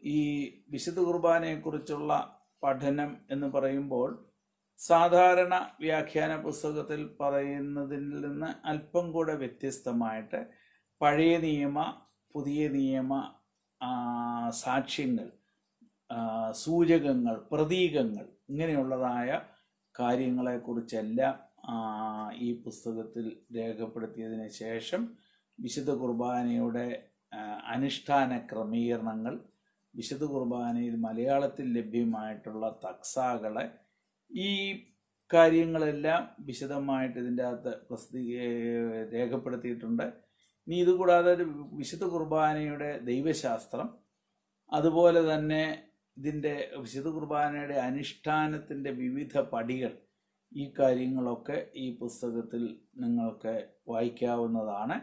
ഈ വിശുദ്ധ കുർബാനയെക്കുറിച്ചുള്ള പഠനം എന്ന് പറയുമ്പോൾ സാധാരണ വ്യാഖ്യാന പുസ്തകത്തിൽ പറയുന്നതിൽ നിന്ന് അല്പം കൂടെ വ്യത്യസ്തമായിട്ട് പഴയ നിയമ പുതിയ നിയമ സാക്ഷ്യങ്ങൾ സൂചകങ്ങൾ പ്രതീകങ്ങൾ ഇങ്ങനെയുള്ളതായ കാര്യങ്ങളെക്കുറിച്ചെല്ലാം ഈ പുസ്തകത്തിൽ രേഖപ്പെടുത്തിയതിന് ശേഷം വിശുദ്ധ കുർബാനയുടെ അനുഷ്ഠാന ക്രമീകരണങ്ങൾ വിശുദ്ധ കുർബാനയിൽ മലയാളത്തിൽ ലഭ്യമായിട്ടുള്ള തക്സാകളെ ഈ കാര്യങ്ങളെല്ലാം വിശദമായിട്ട് ഇതിന്റെ അകത്ത് പ്രസിദ്ധീ രേഖപ്പെടുത്തിയിട്ടുണ്ട്. ഇനി ഇതുകൂടാതെ ഒരു വിശുദ്ധ കുർബാനയുടെ ദൈവശാസ്ത്രം അതുപോലെ തന്നെ ഇതിന്റെ വിശുദ്ധ കുർബാനയുടെ അനുഷ്ഠാനത്തിന്റെ വിവിധ പടികൾ ഈ കാര്യങ്ങളൊക്കെ ഈ പുസ്തകത്തിൽ നിങ്ങൾക്ക് വായിക്കാവുന്നതാണ്.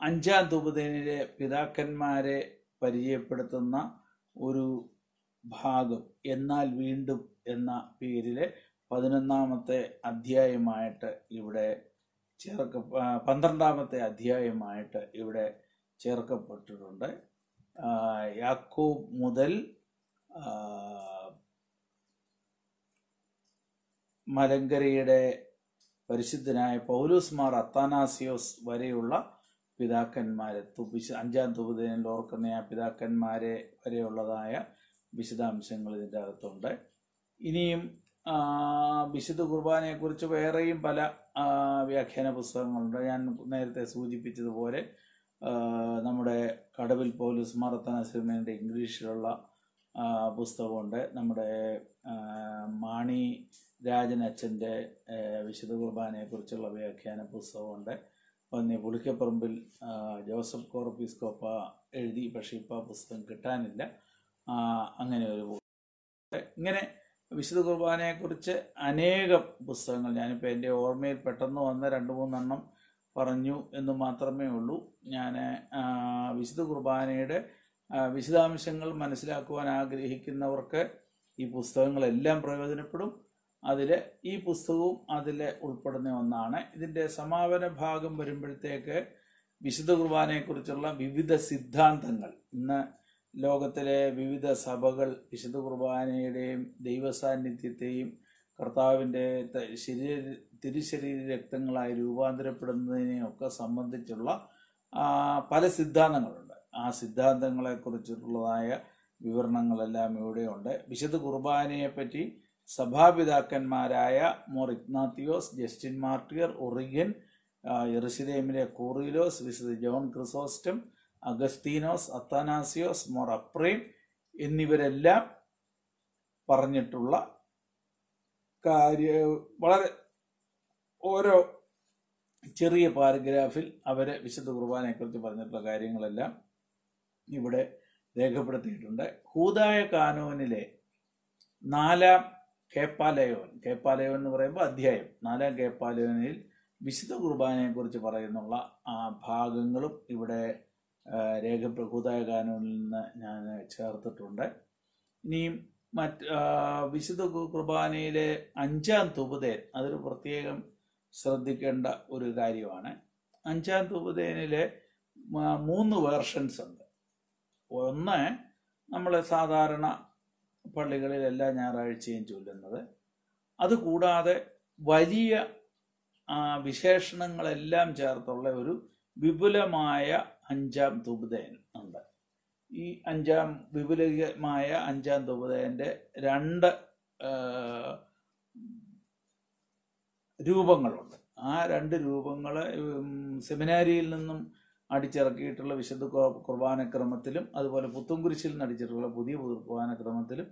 അഞ്ചാം തുപതിനിലെ പിതാക്കന്മാരെ പരിചയപ്പെടുത്തുന്ന ഒരു ഭാഗം എന്നാൽ വീണ്ടും എന്ന പേരിലെ പതിനൊന്നാമത്തെ അധ്യായമായിട്ട് ഇവിടെ ചേർക്ക പന്ത്രണ്ടാമത്തെ അധ്യായമായിട്ട് ഇവിടെ ചേർക്കപ്പെട്ടിട്ടുണ്ട്. യാക്കോ യാക്കോബ് മുതൽ മലങ്കരയുടെ പരിശുദ്ധനായ പൗലൂസ് മാർ അത്താനാസിയോസ് വരെയുള്ള പിതാക്കന്മാരെ തുപിശ അഞ്ചാം തുപതിനിൽ ഓർക്കുന്ന ആ പിതാക്കന്മാരെ വരെയുള്ളതായ വിശദാംശങ്ങൾ ഇതിന്റെ അകത്തുണ്ട്. ഇനിയും വിശുദ്ധ കുർബാനയെക്കുറിച്ച് വേറെയും പല വ്യാഖ്യാന പുസ്തകങ്ങളുണ്ട്. ഞാൻ നേരത്തെ സൂചിപ്പിച്ചതുപോലെ നമ്മുടെ കടവിൽ പോലീസ് മറത്തനസിമേന്റെ ഇംഗ്ലീഷിലുള്ള പുസ്തകമുണ്ട്. നമ്മുടെ മാണി ആ, വിശുദ്ധ കുർബാനയെക്കുറിച്ചുള്ള വ്യാഖ്യാന പുസ്തകമുണ്ട്. പന്നി പുളിക്കപ്പറമ്പിൽ ജോസഫ് കോർപ്പിസ്കോപ്പ എഴുതി പക്ഷേ ഇപ്പോൾ ആ പുസ്തകം കിട്ടാനില്ല. അങ്ങനെ ഒരു. ഇങ്ങനെ വിശുദ്ധ കുർബാനയെക്കുറിച്ച് അനേകം പുസ്തകങ്ങൾ ഞാനിപ്പോൾ എന്റെ ഓർമ്മയിൽ പെട്ടെന്ന് വന്ന രണ്ട് മൂന്നെണ്ണം പറഞ്ഞു എന്ന് മാത്രമേ ഉള്ളൂ. ഞാൻ വിശുദ്ധ കുർബാനയുടെ വിശദാംശങ്ങൾ മനസ്സിലാക്കുവാൻ ആഗ്രഹിക്കുന്നവർക്ക് ഈ പുസ്തകങ്ങളെല്ലാം പ്രയോജനപ്പെടും. അതിൽ ഈ പുസ്തകവും അതിൽ ഉൾപ്പെടുന്ന ഒന്നാണ്. ഇതിന്റെ സമാപന ഭാഗം വരുമ്പോഴത്തേക്ക് വിശുദ്ധ കുർബാനയെക്കുറിച്ചുള്ള വിവിധ സിദ്ധാന്തങ്ങൾ. ഇന്ന് ലോകത്തിലെ വിവിധ സഭകൾ വിശുദ്ധ കുർബാനയുടെയും ദൈവസാന്നിധ്യത്തെയും കർത്താവിന്റെ ശരീര തിരുശരീര രക്തങ്ങളായി രൂപാന്തരപ്പെടുന്നതിനെയൊക്കെ സംബന്ധിച്ചുള്ള പല സിദ്ധാന്തങ്ങളുണ്ട്. ആ സിദ്ധാന്തങ്ങളെക്കുറിച്ചുള്ളതായ വിവരണങ്ങളെല്ലാം ഇവിടെയുണ്ട്. വിശുദ്ധ കുർബാനയെപ്പറ്റി സഭാപിതാക്കന്മാരായ Mor Ignatius Justin Martyr Origen എറുസലേമിലെ Koorilos വിശുദ്ധ ജോൺ ക്രിസോസ്റ്റം അഗസ്തീനോസ് അത്താനാസിയോസ് മൊറപ്രീം എന്നിവരെല്ലാം പറഞ്ഞിട്ടുള്ള കാര്യ വളരെ ഓരോ ചെറിയ പാരഗ്രാഫിൽ അവരെ വിശുദ്ധ കുർബാനയെക്കുറിച്ച് പറഞ്ഞിട്ടുള്ള കാര്യങ്ങളെല്ലാം ഇവിടെ രേഖപ്പെടുത്തിയിട്ടുണ്ട്. ഹൂതായ കാനോനിലെ നാലാം കേപ്പാലയോൻ കേപ്പാലയോൻ എന്ന് പറയുമ്പോൾ അധ്യായം നാലാം കേപ്പാലയോനിൽ വിശുദ്ധ കുർബാനയെക്കുറിച്ച് പറയുന്നുള്ള ആ ഭാഗങ്ങളും ഇവിടെ രേഖപ്പെടു ഹൂദായ ഗാനങ്ങളിൽ നിന്ന് ഞാൻ ചേർത്തിട്ടുണ്ട്. ഇനിയും മറ്റ് വിശുദ്ധ കുർബാനയിലെ അഞ്ചാം തുപതേൻ അതൊരു പ്രത്യേകം ശ്രദ്ധിക്കേണ്ട ഒരു കാര്യമാണ്. അഞ്ചാം തുപതേനിലെ മൂന്ന് വേർഷൻസ് ഉണ്ട്. ഒന്ന് നമ്മൾ സാധാരണ പള്ളികളിൽ എല്ലാ ഞായറാഴ്ചയും ചൊല്ലുന്നത്. അതുകൂടാതെ വലിയ വിശേഷണങ്ങളെല്ലാം ചേർത്തുള്ള ഒരു വിപുലമായ അഞ്ചാം തുബുദേൻ ഉണ്ട്. ഈ അഞ്ചാം വിപുലമായ അഞ്ചാം തുബുദേന്റെ രണ്ട് രൂപങ്ങളുണ്ട്. ആ രണ്ട് രൂപങ്ങൾ സെമിനാരിയിൽ നിന്നും അടിച്ചിറക്കിയിട്ടുള്ള വിശുദ്ധ കുർബാനക്രമത്തിലും അതുപോലെ പുത്തുംകുരിശിൽ നിന്ന് അടിച്ചിട്ടുള്ള പുതിയ കുർബാനക്രമത്തിലും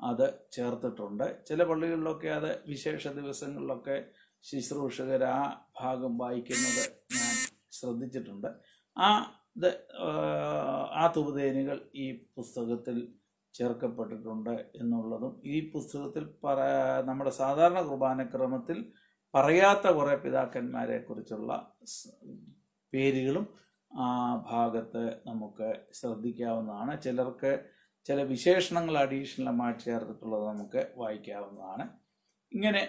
അത് ചേർത്തിട്ടുണ്ട്. ചില പള്ളികളിലൊക്കെ അത് വിശേഷ ദിവസങ്ങളിലൊക്കെ ശുശ്രൂഷകർ ആ ഭാഗം വായിക്കുന്നത് ഞാൻ ശ്രദ്ധിച്ചിട്ടുണ്ട്. ആ ആ തുപതേനികൾ ഈ പുസ്തകത്തിൽ ചേർക്കപ്പെട്ടിട്ടുണ്ട് എന്നുള്ളതും ഈ പുസ്തകത്തിൽ പറ നമ്മുടെ സാധാരണ കുർബാനക്രമത്തിൽ പറയാത്ത കുറേ പിതാക്കന്മാരെ കുറിച്ചുള്ള പേരുകളും ആ ഭാഗത്ത് നമുക്ക് ശ്രദ്ധിക്കാവുന്നതാണ്. ചിലർക്ക് ചില വിശേഷണങ്ങൾ അഡീഷണലമായി ചേർത്തിട്ടുള്ളത് നമുക്ക് വായിക്കാവുന്നതാണ്. ഇങ്ങനെ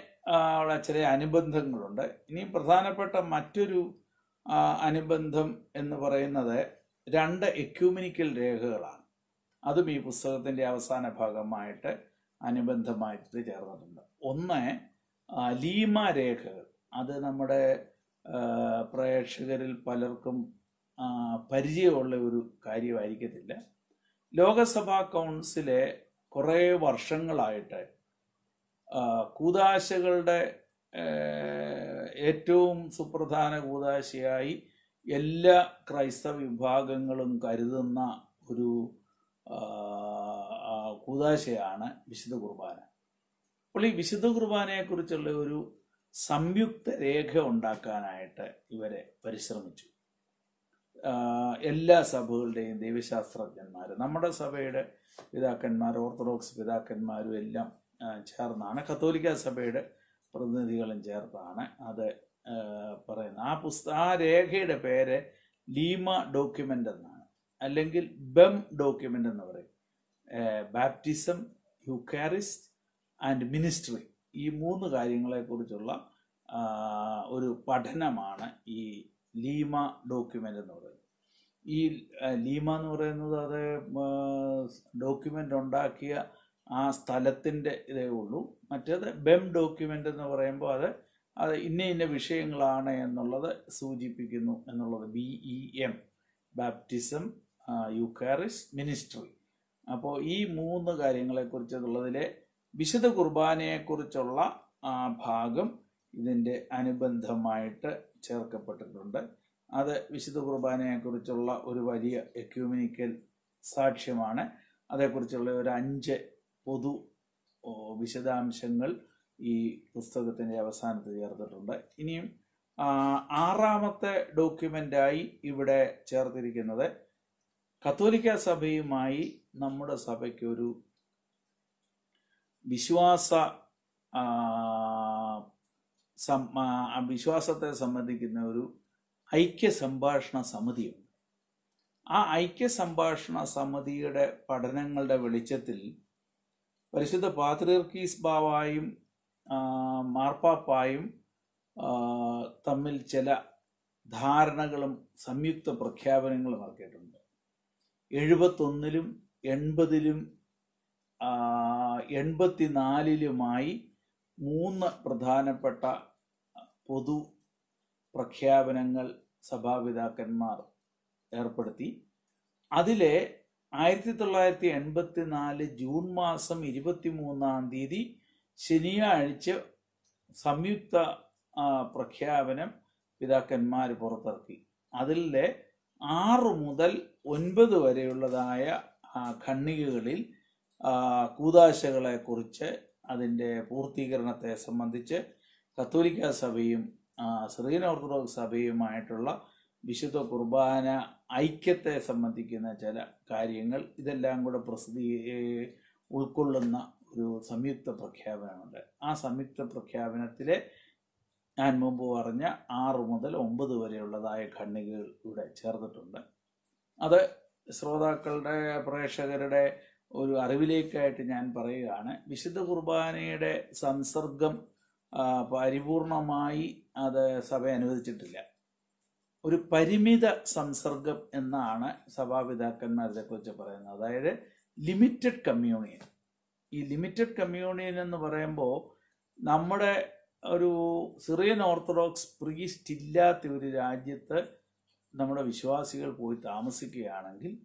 ഉള്ള ചില അനുബന്ധങ്ങളുണ്ട്. ഇനി പ്രധാനപ്പെട്ട മറ്റൊരു അനുബന്ധം എന്ന് പറയുന്നത് രണ്ട് എക്യൂമിനിക്കൽ രേഖകളാണ്. അതും ഈ പുസ്തകത്തിന്റെ അവസാന ഭാഗമായിട്ട് അനുബന്ധമായിട്ട് ചേർന്നിട്ടുണ്ട്. ഒന്ന് ലീമ രേഖകൾ. അത് നമ്മുടെ പ്രേക്ഷകരിൽ പലർക്കും പരിചയമുള്ള ഒരു കാര്യമായിരിക്കത്തില്ല. ലോകസഭാ കൗൺസിലെ കുറേ വർഷങ്ങളായിട്ട് കൂതാശകളുടെ ഏറ്റവും സുപ്രധാന കൂതാശയായി എല്ലാ ക്രൈസ്തവ വിഭാഗങ്ങളും കരുതുന്ന ഒരു കൂതാശയാണ് വിശുദ്ധ കുർബാന. അപ്പോൾ ഈ വിശുദ്ധ കുർബാനയെക്കുറിച്ചുള്ള ഒരു സംയുക്ത രേഖ ഉണ്ടാക്കാനായിട്ട് ഇവരെ പരിശ്രമിച്ചു. എല്ലാ സഭകളുടെയും ദൈവശാസ്ത്രജ്ഞന്മാർ നമ്മുടെ സഭയുടെ പിതാക്കന്മാർ ഓർത്തഡോക്സ് പിതാക്കന്മാരും എല്ലാം ചേർന്നാണ് കത്തോലിക്ക സഭയുടെ പ്രതിനിധികളും ചേർത്താണ് അത് പറയുന്നത്. ആ പുസ്ത ആ രേഖയുടെ പേര് ലീമ ഡോക്യുമെന്റ് എന്നാണ്. അല്ലെങ്കിൽ ബെം ഡോക്യുമെന്റ് എന്ന് പറയും. ബാപ്റ്റിസം യുക്കാരിസ്റ്റ് ആൻഡ് മിനിസ്ട്രി ഈ മൂന്ന് കാര്യങ്ങളെക്കുറിച്ചുള്ള ഒരു പഠനമാണ് ഈ ലീമ ഡോക്യുമെന്റ് എന്ന് പറയുന്നത്. ഈ ലീമ എന്ന് പറയുന്നത് അത് ഡോക്യുമെന്റ് ഉണ്ടാക്കിയ ആ സ്ഥലത്തിന്റെ ഇതേ ഉള്ളൂ. മറ്റേത് ബെം ഡോക്യുമെന്റ് എന്ന് പറയുമ്പോൾ അത് അത് ഇന്ന ഇന്ന വിഷയങ്ങളാണ് എന്നുള്ളത് സൂചിപ്പിക്കുന്നു എന്നുള്ളത്. B E M baptism eucharist ministry അപ്പോൾ ഈ മൂന്ന് കാര്യങ്ങളെക്കുറിച്ചുള്ളതിലെ വിശുദ്ധ കുർബാനയെക്കുറിച്ചുള്ള ആ ഭാഗം ഇതിന്റെ അനുബന്ധമായിട്ട് ചേർക്കപ്പെട്ടിട്ടുണ്ട്. അത് വിശുദ്ധ കുർബാനയെക്കുറിച്ചുള്ള ഒരു വലിയ എക്യൂമിനിക്കൽ സാക്ഷ്യമാണ്. അതേക്കുറിച്ചുള്ള ഒരു അഞ്ച് പൊതു വിശദാംശങ്ങൾ ഈ പുസ്തകത്തിന്റെ അവസാനത്ത് ചേർത്തിട്ടുണ്ട്. ഇനിയും ആറാമത്തെ ഡോക്യുമെന്റായി ഇവിടെ ചേർത്തിരിക്കുന്നത് കത്തോലിക്ക സഭയുമായി നമ്മുടെ സഭയ്ക്ക് ഒരു വിശ്വാസ വിശ്വാസത്തെ സംബന്ധിക്കുന്ന ഒരു ഐക്യ സംഭാഷണ സമിതിയുണ്ട്. ആ ഐക്യ സംഭാഷണ സമിതിയുടെ പഠനങ്ങളുടെ വെളിച്ചത്തിൽ പരിശുദ്ധ പാത്രീർക്കീസ് ബാവായും മാർപ്പാപ്പായും തമ്മിൽ ചില ധാരണകളും സംയുക്ത പ്രഖ്യാപനങ്ങളും ഇറക്കിയിട്ടുണ്ട് എഴുപത്തൊന്നിലും എൺപതിലും എൺപത്തിനാലിലുമായി മൂന്ന് പ്രധാനപ്പെട്ട പൊതു പ്രഖ്യാപനങ്ങൾ സഭാപിതാക്കന്മാർ ഏർപ്പെടുത്തി. അതിലെ ആയിരത്തി തൊള്ളായിരത്തി എൺപത്തി നാല് ജൂൺ മാസം ഇരുപത്തി മൂന്നാം തീയതി ശനിയാഴ്ച സംയുക്ത പ്രഖ്യാപനം പിതാക്കന്മാർ പുറത്തിറക്കി. അതിലെ ആറ് മുതൽ ഒൻപത് വരെയുള്ളതായ ഖണ്ണികകളിൽ കൂതാശകളെക്കുറിച്ച് അതിന്റെ പൂർത്തീകരണത്തെ സംബന്ധിച്ച് കത്തോലിക്ക സഭയും സിറിയൻ ഓർത്തഡോക്സ് സഭയുമായിട്ടുള്ള വിശുദ്ധ കുർബാന ഐക്യത്തെ സംബന്ധിക്കുന്ന ചില കാര്യങ്ങൾ ഇതെല്ലാം കൂടെ പ്രസിദ്ധീ ഉൾക്കൊള്ളുന്ന ഒരു സംയുക്ത പ്രഖ്യാപനമുണ്ട്. ആ സംയുക്ത പ്രഖ്യാപനത്തിലെ ഞാൻ മുമ്പ് പറഞ്ഞ ആറ് മുതൽ ഒമ്പത് വരെയുള്ളതായ ഖണ്ഡികകൾ ഇവിടെ ചേർത്തിട്ടുണ്ട് അത് ശ്രോതാക്കളുടെ പ്രേക്ഷകരുടെ ഒരു അറിവിലേക്കായിട്ട് ഞാൻ പറയുകയാണ്. വിശുദ്ധ കുർബാനയുടെ സംസർഗം പരിപൂർണമായി അത് സഭ അനുവദിച്ചിട്ടില്ല. ഒരു പരിമിത സംസർഗം എന്നാണ് സഭാപിതാക്കന്മാരെ കുറിച്ച് പറയുന്നത്. അതായത് ലിമിറ്റഡ് കമ്മ്യൂണിയൻ ഈ ലിമിറ്റഡ് കമ്മ്യൂണിയൻ എന്ന് പറയുമ്പോൾ നമ്മുടെ ഒരു സിറിയൻ ഓർത്തഡോക്സ് പ്രീസ്റ്റ് ഇല്ലാത്ത ഒരു രാജ്യത്ത് നമ്മുടെ വിശ്വാസികൾ പോയി താമസിക്കുകയാണെങ്കിൽ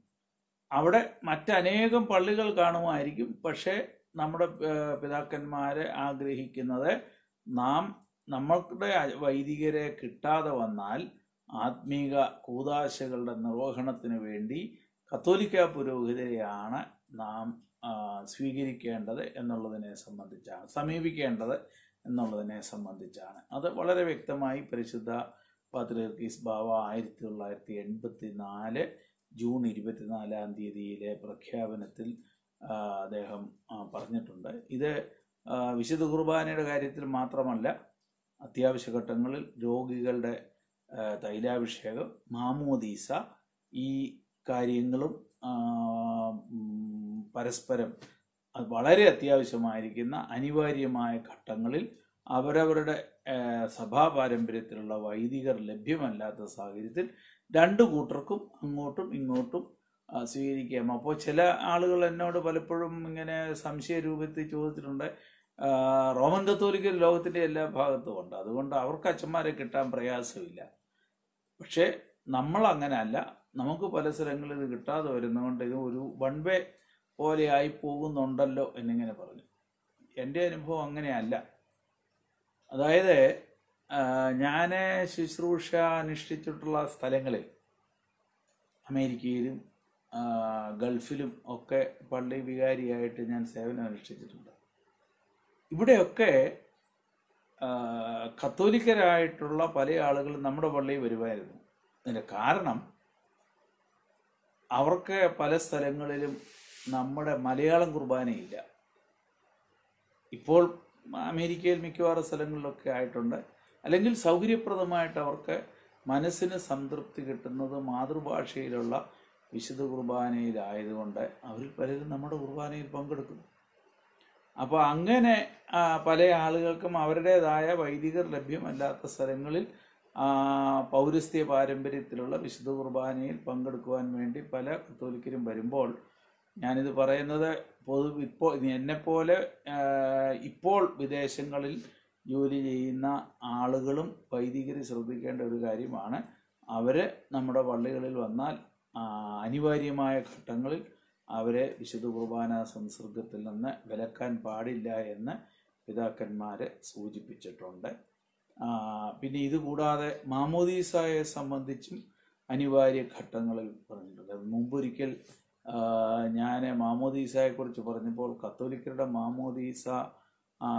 അവിടെ മറ്റനേകം പള്ളികൾ കാണുമായിരിക്കും. പക്ഷേ നമ്മുടെ പിതാക്കന്മാരെ ആഗ്രഹിക്കുന്നത് നാം നമ്മളുടെ വൈദികരെ കിട്ടാതെ വന്നാൽ ആത്മീക കൂതാശകളുടെ നിർവഹണത്തിന് വേണ്ടി കത്തോലിക്ക പുരോഹിതരെയാണ് നാം സ്വീകരിക്കേണ്ടത് എന്നുള്ളതിനെ സംബന്ധിച്ചാണ് സമീപിക്കേണ്ടത് എന്നുള്ളതിനെ സംബന്ധിച്ചാണ്. അത് വളരെ വ്യക്തമായി പരിശുദ്ധ പത്രീസ് ബാവ ആയിരത്തി തൊള്ളായിരത്തി എൺപത്തി നാല് ജൂൺ ഇരുപത്തിനാലാം തീയതിയിലെ പ്രഖ്യാപനത്തിൽ അദ്ദേഹം പറഞ്ഞിട്ടുണ്ട്. ഇത് വിശുദ്ധ കുർബാനയുടെ കാര്യത്തിൽ മാത്രമല്ല അത്യാവശ്യ ഘട്ടങ്ങളിൽ രോഗികളുടെ തൈലാഭിഷേകം മാമോദീസ ഈ കാര്യങ്ങളും പരസ്പരം വളരെ അത്യാവശ്യമായിരിക്കുന്ന അനിവാര്യമായ ഘട്ടങ്ങളിൽ അവരവരുടെ സഭാ പാരമ്പര്യത്തിലുള്ള വൈദികർ ലഭ്യമല്ലാത്ത സാഹചര്യത്തിൽ രണ്ടു കൂട്ടർക്കും അങ്ങോട്ടും ഇങ്ങോട്ടും സ്വീകരിക്കാം. അപ്പോൾ ചില ആളുകൾ എന്നോട് പലപ്പോഴും ഇങ്ങനെ സംശയ രൂപത്തിൽ ചോദിച്ചിട്ടുണ്ട് റോമൻ കത്തോലിക്കൽ ലോകത്തിന്റെ എല്ലാ ഭാഗത്തും ഉണ്ട്. അതുകൊണ്ട് അവർക്ക് അച്ഛന്മാരെ കിട്ടാൻ പ്രയാസമില്ല. പക്ഷേ നമ്മൾ അങ്ങനെ അല്ല നമുക്ക് പല സ്ഥലങ്ങളിൽ ഇത് കിട്ടാതെ വരുന്നതുകൊണ്ട് ഇത് ഒരു വൺ വേ പോലെ ആയി പോകുന്നുണ്ടല്ലോ എന്നിങ്ങനെ പറഞ്ഞു. എന്റെ അനുഭവം അങ്ങനെയല്ല. അതായത് ഞാൻ ശുശ്രൂഷ അനുഷ്ഠിച്ചിട്ടുള്ള സ്ഥലങ്ങളിൽ അമേരിക്കയിലും ഗൾഫിലും ഒക്കെ പള്ളി വികാരിയായിട്ട് ഞാൻ സേവനം അനുഷ്ഠിച്ചിട്ടുണ്ട്. ഇവിടെയൊക്കെ കത്തോലിക്കരായിട്ടുള്ള പല ആളുകളും നമ്മുടെ പള്ളിയിൽ വരുമായിരുന്നു. അതിന്റെ കാരണം അവർക്ക് പല സ്ഥലങ്ങളിലും നമ്മുടെ മലയാളം കുർബാനയില്ല. ഇപ്പോൾ അമേരിക്കയിൽ മിക്കവാറും സ്ഥലങ്ങളിലൊക്കെ ആയിട്ടുണ്ട്. അല്ലെങ്കിൽ സൗകര്യപ്രദമായിട്ട് അവർക്ക് മനസ്സിന് സംതൃപ്തി കിട്ടുന്നത് മാതൃഭാഷയിലുള്ള വിശുദ്ധ കുർബാനയിലായതുകൊണ്ട് അവരിൽ പലരും നമ്മുടെ കുർബാനയിൽ പങ്കെടുക്കും അപ്പോൾ അങ്ങനെ പല ആളുകൾക്കും അവരുടേതായ വൈദികർ ലഭ്യമല്ലാത്ത സ്ഥലങ്ങളിൽ പൗരസ്ത്യ പാരമ്പര്യത്തിലുള്ള വിശുദ്ധ കുർബാനയിൽ പങ്കെടുക്കുവാൻ വേണ്ടി പല കത്തോലിക്കരും വരുമ്പോൾ ഞാനിത് പറയുന്നത് പൊതു ഇപ്പോൾ എന്നെപ്പോലെ ഇപ്പോൾ വിദേശങ്ങളിൽ ജോലി ചെയ്യുന്ന ആളുകളും വൈദികർ ശ്രദ്ധിക്കേണ്ട ഒരു കാര്യമാണ്. അവർ നമ്മുടെ പള്ളികളിൽ വന്നാൽ അനിവാര്യമായ ഘട്ടങ്ങളിൽ അവരെ വിശുദ്ധ കുർബാന സംസർഗത്തിൽ നിന്ന് വിലക്കാൻ പാടില്ല എന്ന് പിതാക്കന്മാർ സൂചിപ്പിച്ചിട്ടുണ്ട്. പിന്നെ ഇതുകൂടാതെ മാമോദീസായെ സംബന്ധിച്ചും അനിവാര്യ ഘട്ടങ്ങളിൽ പറഞ്ഞിട്ടുണ്ട്. മുമ്പൊരിക്കൽ ഞാൻ മാമോദീസയെക്കുറിച്ച് പറഞ്ഞപ്പോൾ കത്തോലിക്കരുടെ മാമോദീസ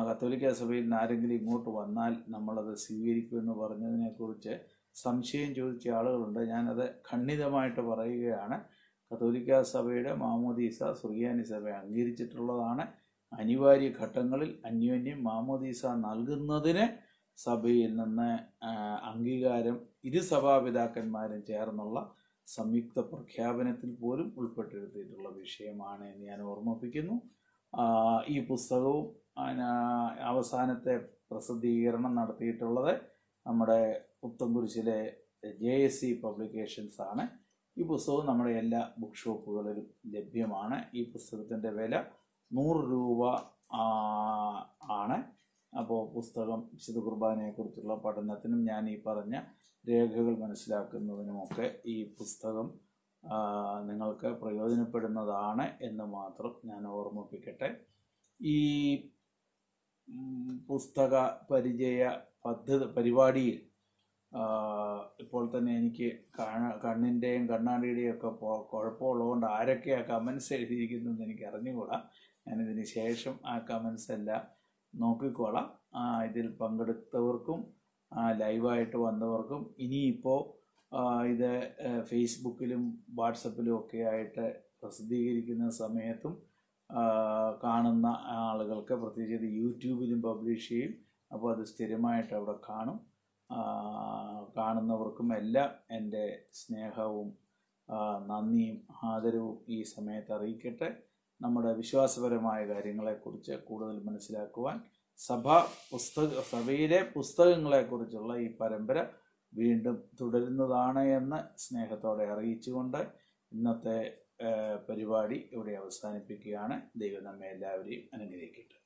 കത്തോലിക്ക സഭയിൽ നിന്ന് ആരെങ്കിലും ഇങ്ങോട്ട് വന്നാൽ നമ്മളത് സ്വീകരിക്കുമെന്ന് പറഞ്ഞതിനെക്കുറിച്ച് സംശയം ചോദിച്ച ആളുകളുണ്ട്. ഞാനത് ഖണ്ഡിതമായിട്ട് പറയുകയാണ്. കത്തോലിക്ക സഭയുടെ മാമോദീസ സുറിയാനി സഭ അംഗീകരിച്ചിട്ടുള്ളതാണ്. അനിവാര്യ ഘട്ടങ്ങളിൽ അന്യോന്യം മാമോദീസ നൽകുന്നതിന് സഭയിൽ നിന്ന് അംഗീകാരം ഇരു സഭാപിതാക്കന്മാരും ചേർന്നുള്ള സംയുക്ത പ്രഖ്യാപനത്തിൽ പോലും ഉൾപ്പെട്ടിരുത്തിയിട്ടുള്ള വിഷയമാണ് എന്ന് ഞാൻ ഓർമ്മിപ്പിക്കുന്നു. ഈ പുസ്തകവും അവസാനത്തെ പ്രസിദ്ധീകരണം നടത്തിയിട്ടുള്ളത് നമ്മുടെ പുത്തംകുരിശിലെ ജെ എസ് സി പബ്ലിക്കേഷൻസ് ആണ് ഈ പുസ്തകം നമ്മുടെ എല്ലാ ബുക്ക് ഷോപ്പുകളിലും ലഭ്യമാണ്. ഈ പുസ്തകത്തിന്റെ വില നൂറ് രൂപ ആണ്. അപ്പോൾ പുസ്തകം വിശുദ്ധ കുർബാനയെക്കുറിച്ചുള്ള പഠനത്തിനും ഞാൻ ഈ പറഞ്ഞ രേഖകൾ മനസ്സിലാക്കുന്നതിനുമൊക്കെ ഈ പുസ്തകം നിങ്ങൾക്ക് പ്രയോജനപ്പെടുന്നതാണ് എന്ന് മാത്രം ഞാൻ ഓർമ്മിപ്പിക്കട്ടെ. ഈ പുസ്തക പരിചയ പദ്ധതി പരിപാടിയിൽ ഇപ്പോൾ തന്നെ എനിക്ക് കാണ കണ്ണിന്റെയും കണ്ണാടിയുടെയും ഒക്കെ കുഴപ്പമുള്ളതുകൊണ്ട് ആരൊക്കെ ആ കമൻസ് എഴുതിയിരിക്കുന്നതെന്ന് എനിക്ക് അറിഞ്ഞുകൂടാ. ഞാനിതിന് ശേഷം ആ കമൻസ് എല്ലാം നോക്കിക്കോളാം. ഇതിൽ പങ്കെടുത്തവർക്കും ലൈവായിട്ട് വന്നവർക്കും ഇനിയിപ്പോൾ ഇത് ഫേസ്ബുക്കിലും വാട്സപ്പിലും ഒക്കെ ആയിട്ട് പ്രസിദ്ധീകരിക്കുന്ന സമയത്തും കാണുന്ന ആളുകൾക്ക് പ്രത്യേകിച്ച് ഇത് യൂട്യൂബിലും പബ്ലിഷ് ചെയ്യും. അപ്പോൾ അത് സ്ഥിരമായിട്ട് അവിടെ കാണും. കാണുന്നവർക്കും എല്ലാം എന്റെ സ്നേഹവും നന്ദിയും ആദരവും ഈ സമയത്ത് അറിയിക്കട്ടെ. നമ്മുടെ വിശ്വാസപരമായ കാര്യങ്ങളെക്കുറിച്ച് കൂടുതൽ മനസ്സിലാക്കുവാൻ സഭ പുസ്തക സഭയിലെ പുസ്തകങ്ങളെക്കുറിച്ചുള്ള ഈ പരമ്പര വീണ്ടും തുടരുന്നതാണ് എന്ന് സ്നേഹത്തോടെ അറിയിച്ചുകൊണ്ട് ഇന്നത്തെ പരിപാടി ഇവിടെ അവസാനിപ്പിക്കുകയാണ്. ദൈവം നമ്മെ എല്ലാവരെയും അനുഗ്രഹിക്കട്ടെ.